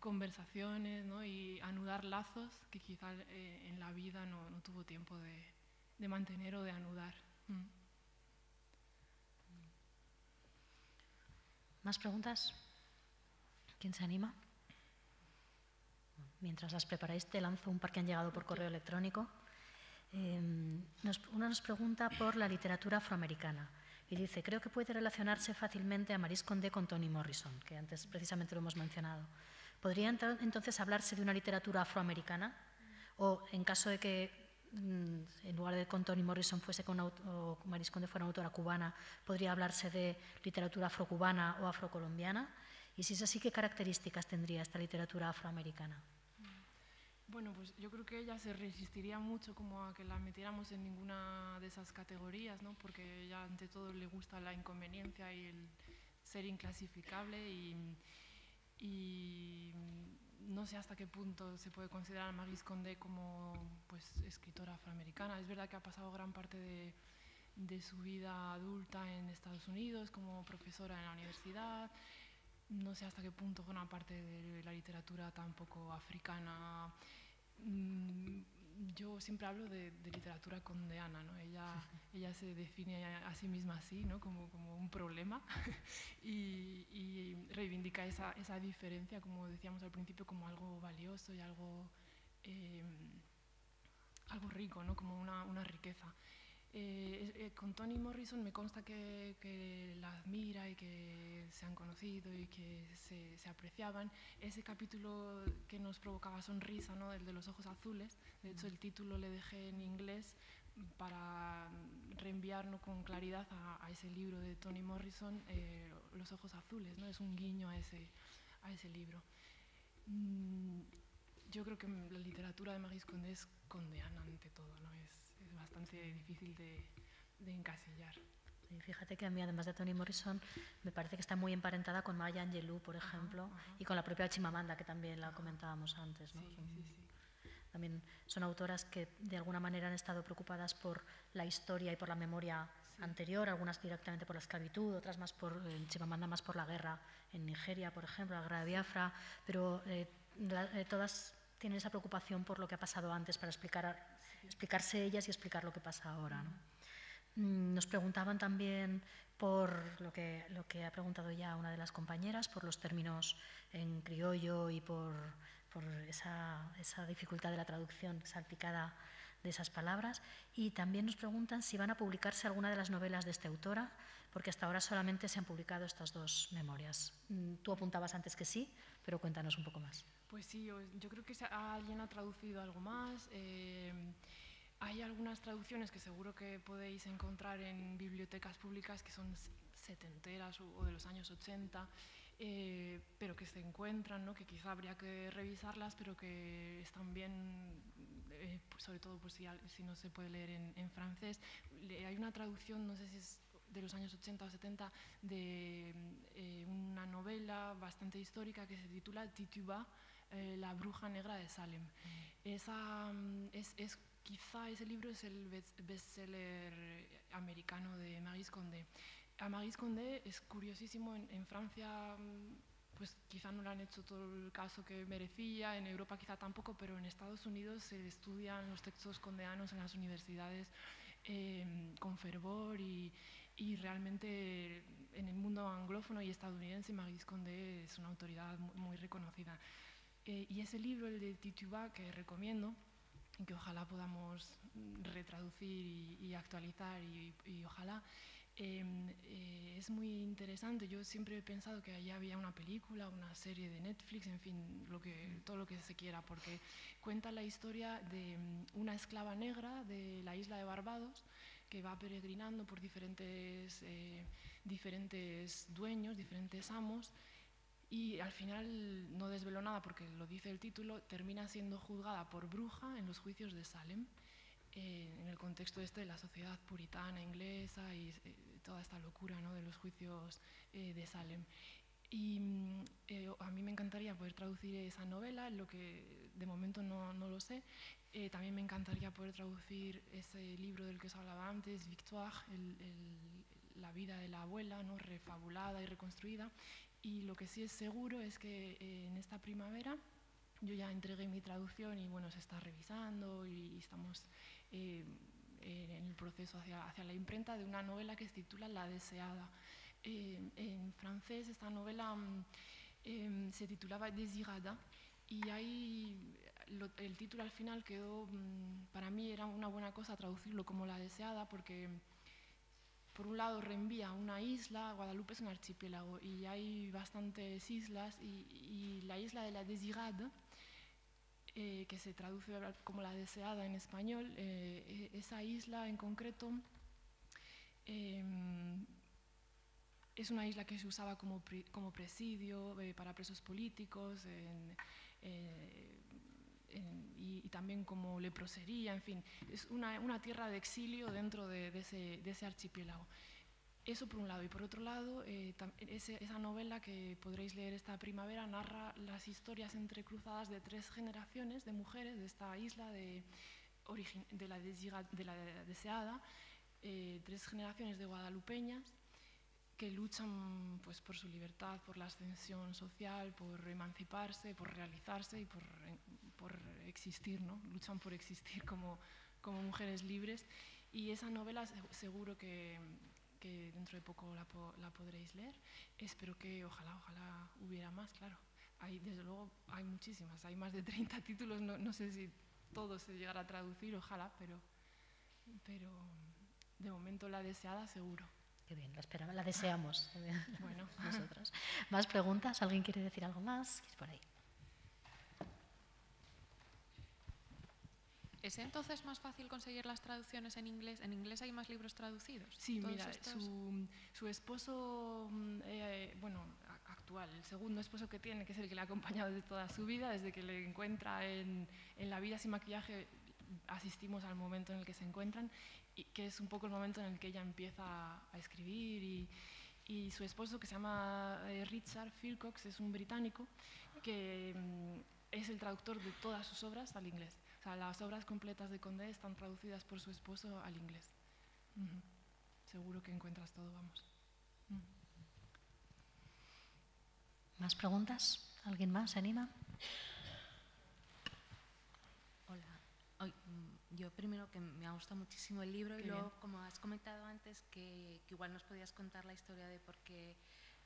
conversaciones ¿no? y anudar lazos que quizá eh, en la vida no, no tuvo tiempo de, de mantener o de anudar. Mm. ¿Más preguntas? ¿Quién se anima? Mientras las preparáis, te lanzo un par que han llegado por correo electrónico. Eh, nos- uno nos pregunta por la literatura afroamericana y dice, creo que puede relacionarse fácilmente a Maris Condé con Toni Morrison, que antes precisamente lo hemos mencionado. ¿Podría ento- entonces hablarse de una literatura afroamericana? O en caso de que mm, en lugar de con Toni Morrison fuese con o Maris Condé fuera una autora cubana, podría hablarse de literatura afrocubana o afrocolombiana? Y si es así, ¿qué características tendría esta literatura afroamericana? Bueno, pues yo creo que ella se resistiría mucho como a que la metiéramos en ninguna de esas categorías, ¿no? Porque ella ante todo le gusta la inconveniencia y el ser inclasificable y, y no sé hasta qué punto se puede considerar a Maris Condé como pues, escritora afroamericana. Es verdad que ha pasado gran parte de, de su vida adulta en Estados Unidos como profesora en la universidad. No sé hasta qué punto forma parte de la literatura tampoco africana. Yo siempre hablo de, de literatura condeana, ¿no? Ella, ella se define a, a sí misma así, ¿no? Como, como un problema y, y reivindica esa, esa diferencia, como decíamos al principio, como algo valioso y algo, eh, algo rico, ¿no? Como una, una riqueza. Eh, eh, con Toni Morrison me consta que, que la admira y que se han conocido y que se, se apreciaban. Ese capítulo que nos provocaba sonrisa, ¿no? el de los ojos azules, de hecho el título le dejé en inglés para reenviarnos con claridad a, a ese libro de Toni Morrison, eh, Los ojos azules, ¿no? es un guiño a ese, a ese libro. Mm, yo creo que la literatura de Maris Condé es condeana ante todo, ¿no? es, es bastante difícil de, de encasillar. Y fíjate que a mí, además de Toni Morrison, me parece que está muy emparentada con Maya Angelou, por ejemplo, y con la propia Chimamanda, que también la comentábamos antes. ¿no? Sí, Son- sí, sí. También son autoras que de alguna manera han estado preocupadas por la historia y por la memoria anterior, algunas directamente por la esclavitud, otras más por, en Chimamanda más por la guerra en Nigeria, por ejemplo, la guerra de Biafra, pero eh, la- eh, todas tienen esa preocupación por lo que ha pasado antes para explicar, explicarse ellas y explicar lo que pasa ahora. Mm, Nos preguntaban también por lo que, lo que ha preguntado ya una de las compañeras, por los términos en criollo y por, por esa, esa dificultad de la traducción salpicada de esas palabras. Y también nos preguntan si van a publicarse alguna de las novelas de esta autora, porque hasta ahora solamente se han publicado estas dos memorias. Mm, tú apuntabas antes que sí, pero cuéntanos un poco más. Pues sí, yo creo que alguien ha traducido algo más. Eh, hay algunas traducciones que seguro que podéis encontrar en bibliotecas públicas que son setenteras o de los años 80, eh, pero que se encuentran, ¿no? que quizá habría que revisarlas, pero que están bien, eh, pues sobre todo pues si, si, no se puede leer en, en, francés. Hay una traducción, no sé si es de los años 80 o 70, de eh, una novela bastante histórica que se titula Tituba, La bruja negra de Salem. Mm. Esa, mm, es, es quizá ese libro es el bestseller americano de Marie Condé. A Marie Condé es curiosísimo, en, Francia mm, pues quizá no le han hecho todo el caso que merecía, en Europa quizá tampoco, pero en Estados Unidos se estudian los textos condeanos en las universidades em, con fervor y, y, realmente en el mundo anglófono y estadounidense Marie Condé es una autoridad muy, reconocida. Eh, y ese libro, el de Tituba, que recomiendo, que ojalá podamos retraducir y, actualizar y, ojalá. Em, eh, es muy interesante. Yo siempre he pensado que allá había una película, una serie de Netflix, en fin, lo que, todo lo que se quiera, porque cuenta la historia de mm, una esclava negra de la isla de Barbados que va peregrinando por diferentes, eh, diferentes dueños, diferentes amos, y al final no desveló nada porque lo dice el título, termina siendo juzgada por bruja en los juicios de Salem, eh, en el contexto este de la sociedad puritana inglesa y eh, toda esta locura ¿no? de los juicios eh, de Salem. Y mm, a mí me encantaría poder traducir esa novela, lo que de momento no, no lo sé. también me encantaría poder traducir ese libro del que os hablaba antes, Victoire, la vida de la abuela, ¿no? refabulada y reconstruida. Y lo que sí es seguro es que eh, en esta primavera yo ya entregué mi traducción y bueno, se está revisando y estamos eh, en el proceso hacia, hacia, la imprenta de una novela que se titula La deseada. Eh, en francés esta novela mm, em, se titulaba Desirada y ahí el título al final quedó, mm, para mí era una buena cosa traducirlo como La deseada porque por un lado reenvía una isla, Guadalupe es un archipiélago y hay bastantes islas y, la isla de la Desirade, eh, que se traduce como la deseada en español, eh, esa isla en concreto em, es una isla que se usaba como, como presidio eh, para presos políticos y, también como leprosería, en fin, es una, una tierra de exilio dentro de, ese, de, ese, archipiélago. Eso por un lado. Y por otro lado, eh, esa novela que podréis leer esta primavera narra las historias entrecruzadas de tres generaciones de mujeres de esta isla de, de, la, de la, deseada, eh, tres generaciones de guadalupeñas que luchan pues, por su libertad, por la ascensión social, por emanciparse, por realizarse y por, por existir, ¿no? luchan por existir como, como mujeres libres. Y esa novela seguro que, dentro de poco la, podréis leer. Espero que ojalá, ojalá hubiera más, claro. Hay, desde luego hay muchísimas, hay más de 30 títulos, no, no sé si todos se llegará a traducir, ojalá, pero, pero de momento la deseada seguro. Qué bien, la deseamos bueno. nosotros. ¿Más preguntas? ¿Alguien quiere decir algo más? Por ahí. ¿Es entonces más fácil conseguir las traducciones en inglés? ¿En inglés hay más libros traducidos? Sí, mira, su, su, esposo, mm, eh, bueno, actual, el segundo esposo que tiene, que es el que le ha acompañado de toda su vida, desde que le encuentra en, en La vida sin maquillaje, asistimos al momento en el que se encuentran y que es un poco el momento en el que ella empieza a escribir y, y su esposo que se llama eh, Richard Philcox es un británico que mm, es el traductor de todas sus obras al inglés. O sea, las obras completas de Condé están traducidas por su esposo al inglés. Seguro que encuentras todo, vamos. ¿Más preguntas? ¿Alguien más se anima? Hola. Yo primero que me ha gustado muchísimo el libro y luego, como has comentado antes, que, que, igual nos podías contar la historia de por qué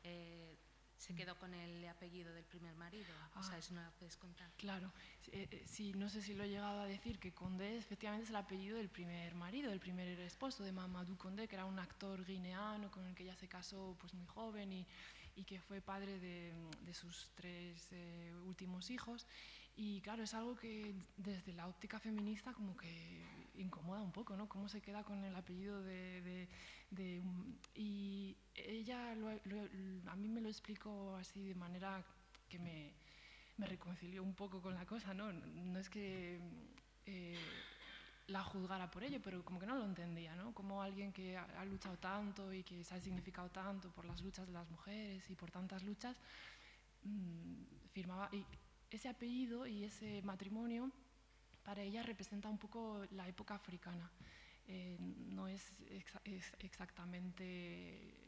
eh, se quedó con el apellido del primer marido. o sea, eso no la puedes contar. Claro, eh, eh, sí, no sé si lo he llegado a decir, que Condé efectivamente es el apellido del primer marido, del primer esposo de Mamadou Condé, que era un actor guineano con el que ella se casó pues muy joven y, y que fue padre de, de sus tres eh, últimos hijos. Y claro, es algo que desde la óptica feminista como que incomoda un poco, ¿no? Cómo se queda con el apellido de... de, y ella a mí me lo explicó así de manera que me, me, reconcilió un poco con la cosa, ¿no? No es que eh, la juzgara por ello, pero como que no lo entendía, ¿no? Como alguien que ha, ha luchado tanto y que se ha significado tanto por las luchas de las mujeres y por tantas luchas, mmm, firmaba... ese apellido y ese matrimonio para ella representa un poco la época africana. Eh, no es, exa es exactamente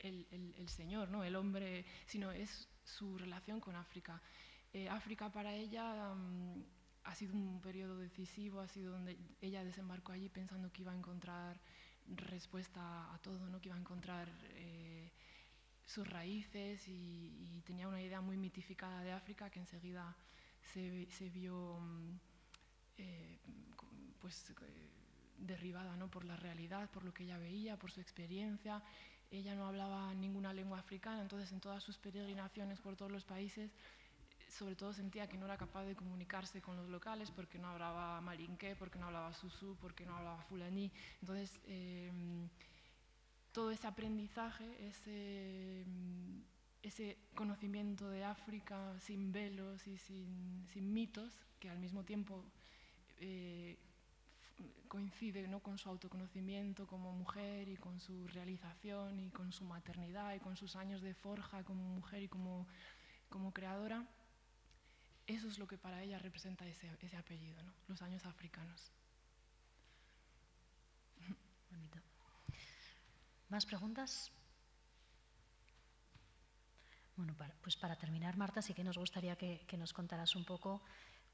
el, el, el, señor, ¿no? el hombre, sino es su relación con África. Eh, África para ella um, ha sido un periodo decisivo, ha sido donde ella desembarcó allí pensando que iba a encontrar respuesta a todo, ¿no? que iba a encontrar eh, sus raíces y, tenía una idea muy mitificada de África que enseguida se, vio mm, eh, pues, eh, derribada ¿no? por la realidad, por lo que ella veía, por su experiencia. Ella no hablaba ninguna lengua africana, entonces en todas sus peregrinaciones por todos los países, sobre todo sentía que no era capaz de comunicarse con los locales porque no hablaba malinqué, porque no hablaba susú, porque no hablaba fulaní. Entonces, eh, todo ese aprendizaje, ese, ese, conocimiento de África sin velos y sin, mitos, que al mismo tiempo eh, coincide ¿no? con su autoconocimiento como mujer y con su realización y con su maternidad y con sus años de forja como mujer y como, como creadora, eso es lo que para ella representa ese, ese apellido, ¿no? los años africanos. Bonito. ¿Más preguntas? Bueno, para, pues para terminar, Marta, sí que nos gustaría que, que, nos contaras un poco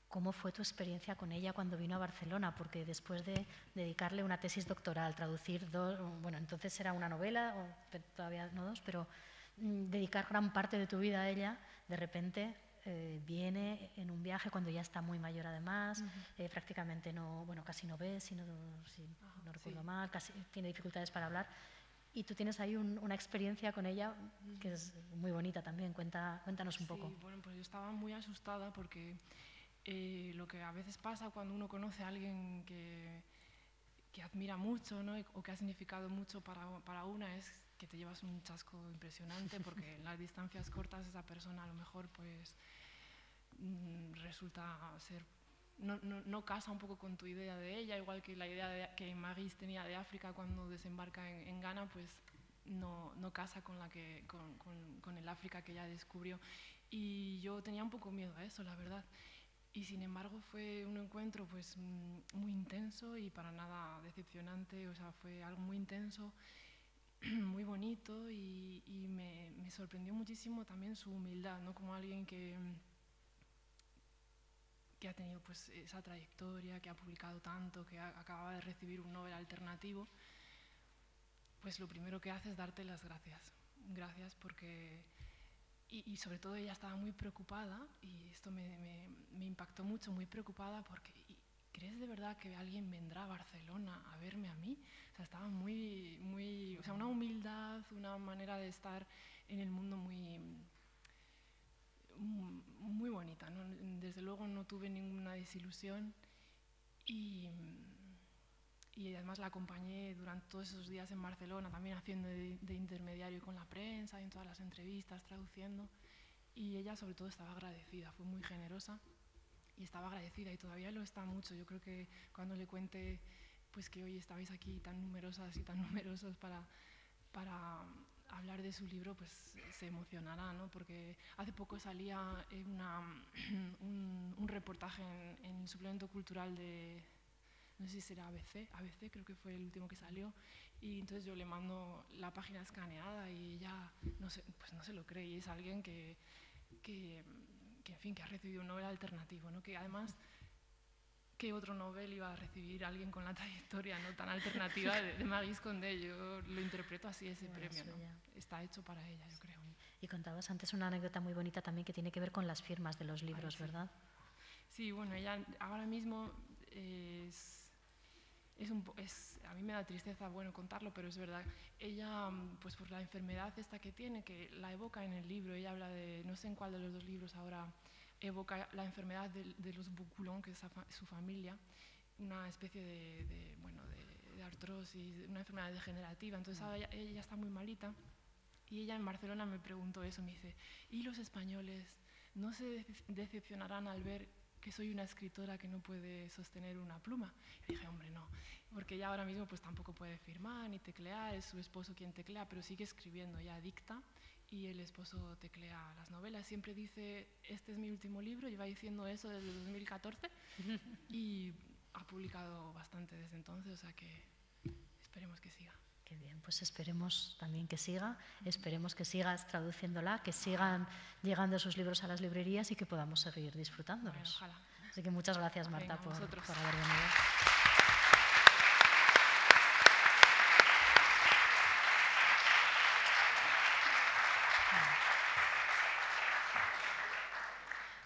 cómo fue tu experiencia con ella cuando vino a Barcelona, porque después de dedicarle una tesis doctoral, traducir dos, bueno, entonces era una novela, o todavía no dos, pero mmm, dedicar gran parte de tu vida a ella, de repente eh, viene en un viaje cuando ya está muy mayor además, uh -huh. eh, prácticamente no, bueno, casi no ve, si no, si no recuerdo sí. mal, casi tiene dificultades para hablar y tú tienes ahí un, una experiencia con ella que es muy bonita también. Cuenta, cuéntanos un sí, poco. Bueno, pues yo estaba muy asustada porque eh, lo que a veces pasa cuando uno conoce a alguien que, que admira mucho ¿no? o que ha significado mucho para, para una es que te llevas un chasco impresionante porque en las distancias cortas esa persona a lo mejor pues mm, resulta ser no, no, no, casa un poco con tu idea de ella, igual que la idea de, que Maris tenía de África cuando desembarca en, Ghana, pues no, no, casa con, la que, con, con, el África que ella descubrió. Y yo tenía un poco miedo a eso, la verdad. Y sin embargo fue un encuentro pues muy intenso y para nada decepcionante, o sea, fue algo muy intenso, muy bonito y, me, me, sorprendió muchísimo también su humildad, ¿no? Como alguien que que ha tenido pues, esa trayectoria, que ha publicado tanto, que ha, acababa de recibir un Nobel alternativo, pues lo primero que hace es darte las gracias. Gracias porque... Y, y sobre todo ella estaba muy preocupada, y esto me, me, me impactó mucho, muy preocupada porque... ¿Crees de verdad que alguien vendrá a Barcelona a verme a mí? O sea, estaba muy, muy... O sea, una humildad, una manera de estar en el mundo muy muy bonita. Desde luego no tuve ninguna desilusión y, y, además la acompañé durante todos esos días en Barcelona, también haciendo de, de, intermediario con la prensa, en todas las entrevistas, traduciendo. Y ella sobre todo estaba agradecida, fue muy generosa y estaba agradecida y todavía lo está mucho. Yo creo que cuando le cuente pues que hoy estabais aquí tan numerosas y tan numerosos para, para hablar de su libro, pues se emocionará, ¿no? Porque hace poco salía una, un, un, reportaje en, en, el suplemento cultural de, no sé si será ABC, ABC creo que fue el último que salió, y entonces yo le mando la página escaneada y ella no se, pues no se lo cree, y es alguien que, que, que, en fin, que ha recibido un Nobel alternativo, ¿no? Que además qué otro novel iba a recibir alguien con la trayectoria no tan alternativa de, de Condé. Yo lo interpreto así, ese premio. ¿no? Está hecho para ella, yo creo. Y contabas antes una anécdota muy bonita también que tiene que ver con las firmas de los libros, sí. ¿verdad? Sí, bueno, ella ahora mismo es, es, un, es, a mí me da tristeza, bueno, contarlo, pero es verdad. Ella, pues por la enfermedad esta que tiene, que la evoca en el libro, ella habla de, no sé en cuál de los dos libros ahora, evoca la enfermedad de, de los Boucoulon, que es su familia, una especie de, de bueno, de, de, artrosis, una enfermedad degenerativa. Entonces ahora ella, ella está muy malita y ella en Barcelona me preguntó eso, me dice, ¿y los españoles no se decepcionarán al ver que soy una escritora que no puede sostener una pluma? Y dije, hombre, no, porque ella ahora mismo pues tampoco puede firmar ni teclear, es su esposo quien teclea, pero sigue escribiendo, ya dicta y el esposo teclea las novelas. Siempre dice, este es mi último libro, lleva diciendo eso desde 2014 y ha publicado bastante desde entonces, o sea que esperemos que siga. Qué bien, pues esperemos también que siga, esperemos que sigas traduciéndola, que sigan llegando sus libros a las librerías y que podamos seguir disfrutándolos. Bueno, Así que muchas gracias, Marta, Venga, por, por haber venido.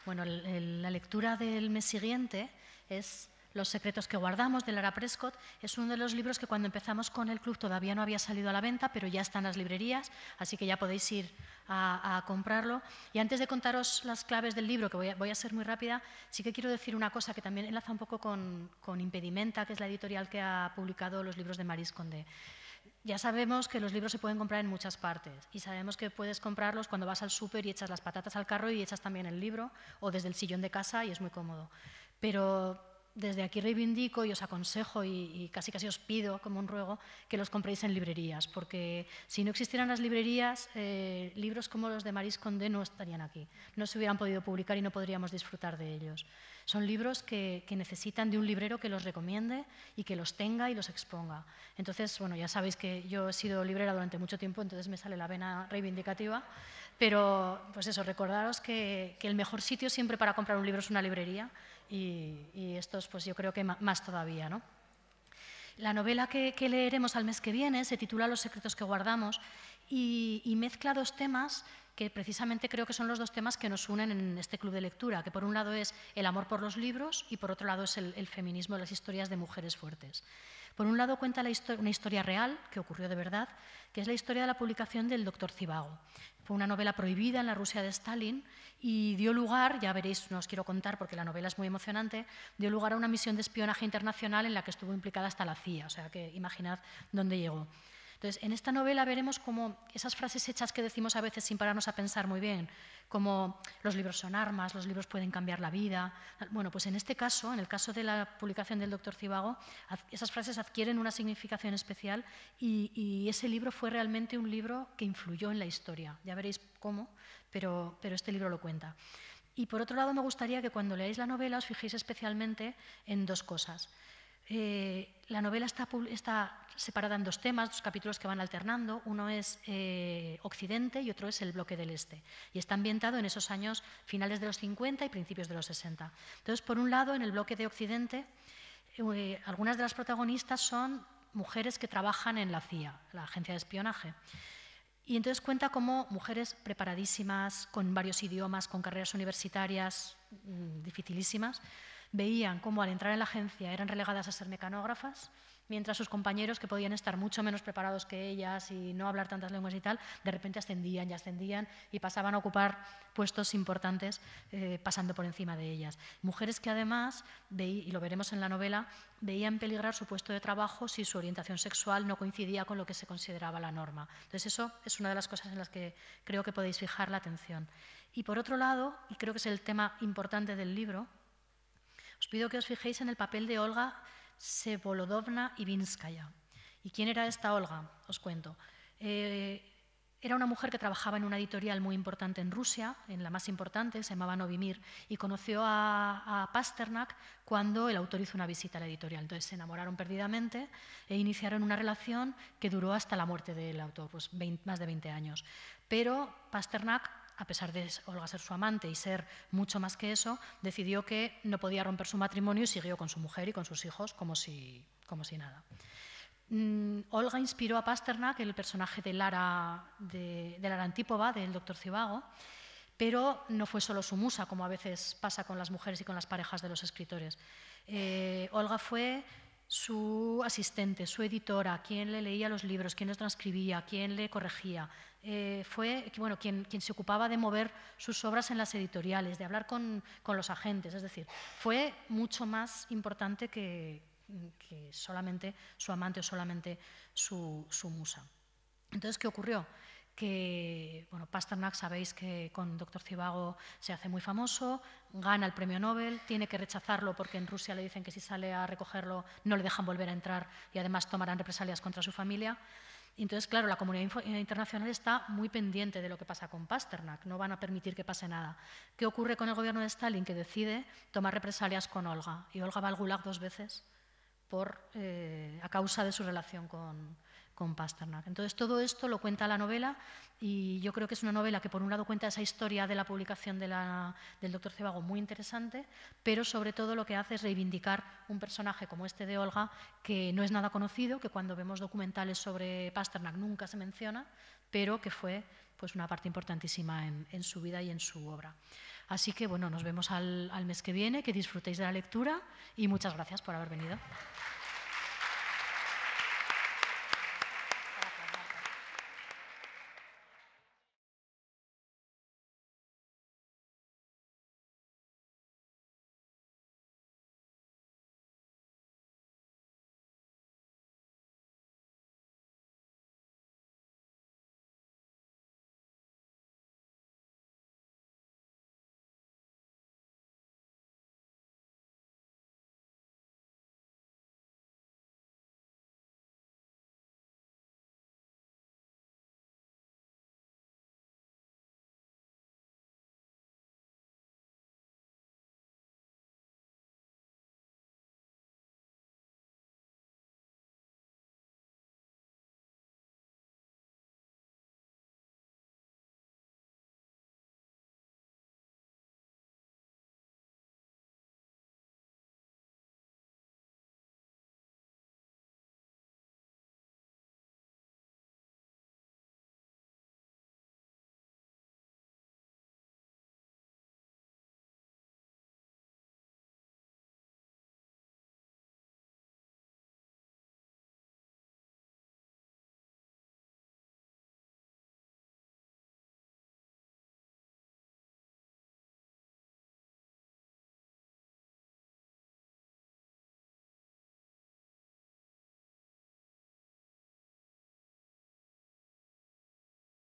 Bueno, el- el- la lectura del mes siguiente es Los secretos que guardamos de Lara Prescott. Es uno de los libros que cuando empezamos con el club todavía no había salido a la venta, pero ya está en las librerías, así que ya podéis ir a, comprarlo. Y antes de contaros las claves del libro, que voy a, voy a, ser muy rápida, sí que quiero decir una cosa que también enlaza un poco con, con Impedimenta, que es la editorial que ha publicado los libros de Maris Condé. Ya sabemos que los libros se pueden comprar en muchas partes y sabemos que puedes comprarlos cuando vas al súper y echas las patatas al carro y echas también el libro o desde el sillón de casa y es muy cómodo. Pero desde aquí reivindico y os aconsejo y, casi casi os pido como un ruego que los compréis en librerías, porque si no existieran las librerías, eh, libros como los de Maris Condé no estarían aquí, no se hubieran podido publicar y no podríamos disfrutar de ellos. Son libros que, necesitan de un librero que los recomiende y que los tenga y los exponga. Entonces, bueno, ya sabéis que yo he sido librera durante mucho tiempo, entonces me sale la vena reivindicativa, pero pues eso, recordaros que el mejor sitio siempre para comprar un libro es una librería y, y estos pues yo creo que más todavía. ¿no? La novela que, que, leeremos al mes que viene se titula Los secretos que guardamos y, y, mezcla dos temas que precisamente creo que son los dos temas que nos unen en este club de lectura, que por un lado es el amor por los libros y por otro lado es el, el feminismo, las historias de mujeres fuertes. Por un lado cuenta una historia real, que ocurrió de verdad, que es la historia de la publicación del doctor Zivago. Fue una novela prohibida en la Rusia de Stalin y dio lugar, ya veréis, no os quiero contar porque la novela es muy emocionante, dio lugar a una misión de espionaje internacional en la que estuvo implicada hasta la CIA, o sea que imaginad dónde llegó. Entonces, en esta novela veremos cómo esas frases hechas que decimos a veces sin pararnos a pensar muy bien, como los libros son armas, los libros pueden cambiar la vida. Bueno, pues en este caso, en el caso de la publicación del doctor Zivago, esas frases adquieren una significación especial y, y, ese libro fue realmente un libro que influyó en la historia. Ya veréis cómo, pero, pero este libro lo cuenta. Y por otro lado, me gustaría que cuando leáis la novela os fijéis especialmente en dos cosas. Eh, la novela está, está, separada en dos temas, dos capítulos que van alternando. Uno es eh, Occidente y otro es el bloque del Este. Y está ambientado en esos años finales de los 50 y principios de los 60. Entonces, por un lado, en el bloque de Occidente, eh, algunas de las protagonistas son mujeres que trabajan en la CIA, la agencia de espionaje. Y entonces cuenta como mujeres preparadísimas, con varios idiomas, con carreras universitarias mmm, dificilísimas, veían cómo al entrar en la agencia eran relegadas a ser mecanógrafas, mientras sus compañeros, que podían estar mucho menos preparados que ellas y no hablar tantas lenguas y tal, de repente ascendían y ascendían y pasaban a ocupar puestos importantes eh, pasando por encima de ellas. Mujeres que además, y lo veremos en la novela, veían peligrar su puesto de trabajo si su orientación sexual no coincidía con lo que se consideraba la norma. Entonces eso es una de las cosas en las que creo que podéis fijar la atención. Y por otro lado, y creo que es el tema importante del libro, pido que os fijéis en el papel de Olga Sevolodovna Ivinskaya. ¿Y quién era esta Olga? Os cuento. Eh, era una mujer que trabajaba en una editorial muy importante en Rusia, en la más importante, se llamaba Novimir, y conoció a, a, Pasternak cuando el autor hizo una visita a la editorial. Entonces se enamoraron perdidamente e iniciaron una relación que duró hasta la muerte del autor, pues 20, más de 20 años. Pero Pasternak a pesar de Olga ser su amante y ser mucho más que eso, decidió que no podía romper su matrimonio y siguió con su mujer y con sus hijos como si, como si nada. Mm, Olga inspiró a Pasternak, el personaje de Lara, de, de Lara Antípova, del doctor Cibago, pero no fue solo su musa, como a veces pasa con las mujeres y con las parejas de los escritores. Eh, Olga fue su asistente, su editora, quien le leía los libros, quien los transcribía, quien le corregía. Eh, fue bueno, quien, quien, se ocupaba de mover sus obras en las editoriales, de hablar con, con los agentes. Es decir, fue mucho más importante que, que solamente su amante o solamente su, su musa. Entonces, ¿qué ocurrió? Que bueno, Pasternak sabéis que con Doctor Cibago se hace muy famoso, gana el premio Nobel, tiene que rechazarlo porque en Rusia le dicen que si sale a recogerlo no le dejan volver a entrar y además tomarán represalias contra su familia. Entonces, claro, la comunidad eh, internacional está muy pendiente de lo que pasa con Pasternak, no van a permitir que pase nada. ¿Qué ocurre con el gobierno de Stalin? Que decide tomar represalias con Olga. Y Olga va al Gulag dos veces por, eh, a causa de su relación con, con Pasternak. Entonces, todo esto lo cuenta la novela y yo creo que es una novela que, por un lado, cuenta esa historia de la publicación del doctor Cebago muy interesante, pero sobre todo lo que hace es reivindicar un personaje como este de Olga, que no es nada conocido, que cuando vemos documentales sobre Pasternak nunca se menciona, pero que fue pues, una parte importantísima en, su vida y en su obra. Así que, bueno, nos vemos al mes que viene, que disfrutéis de la lectura y muchas gracias por haber venido.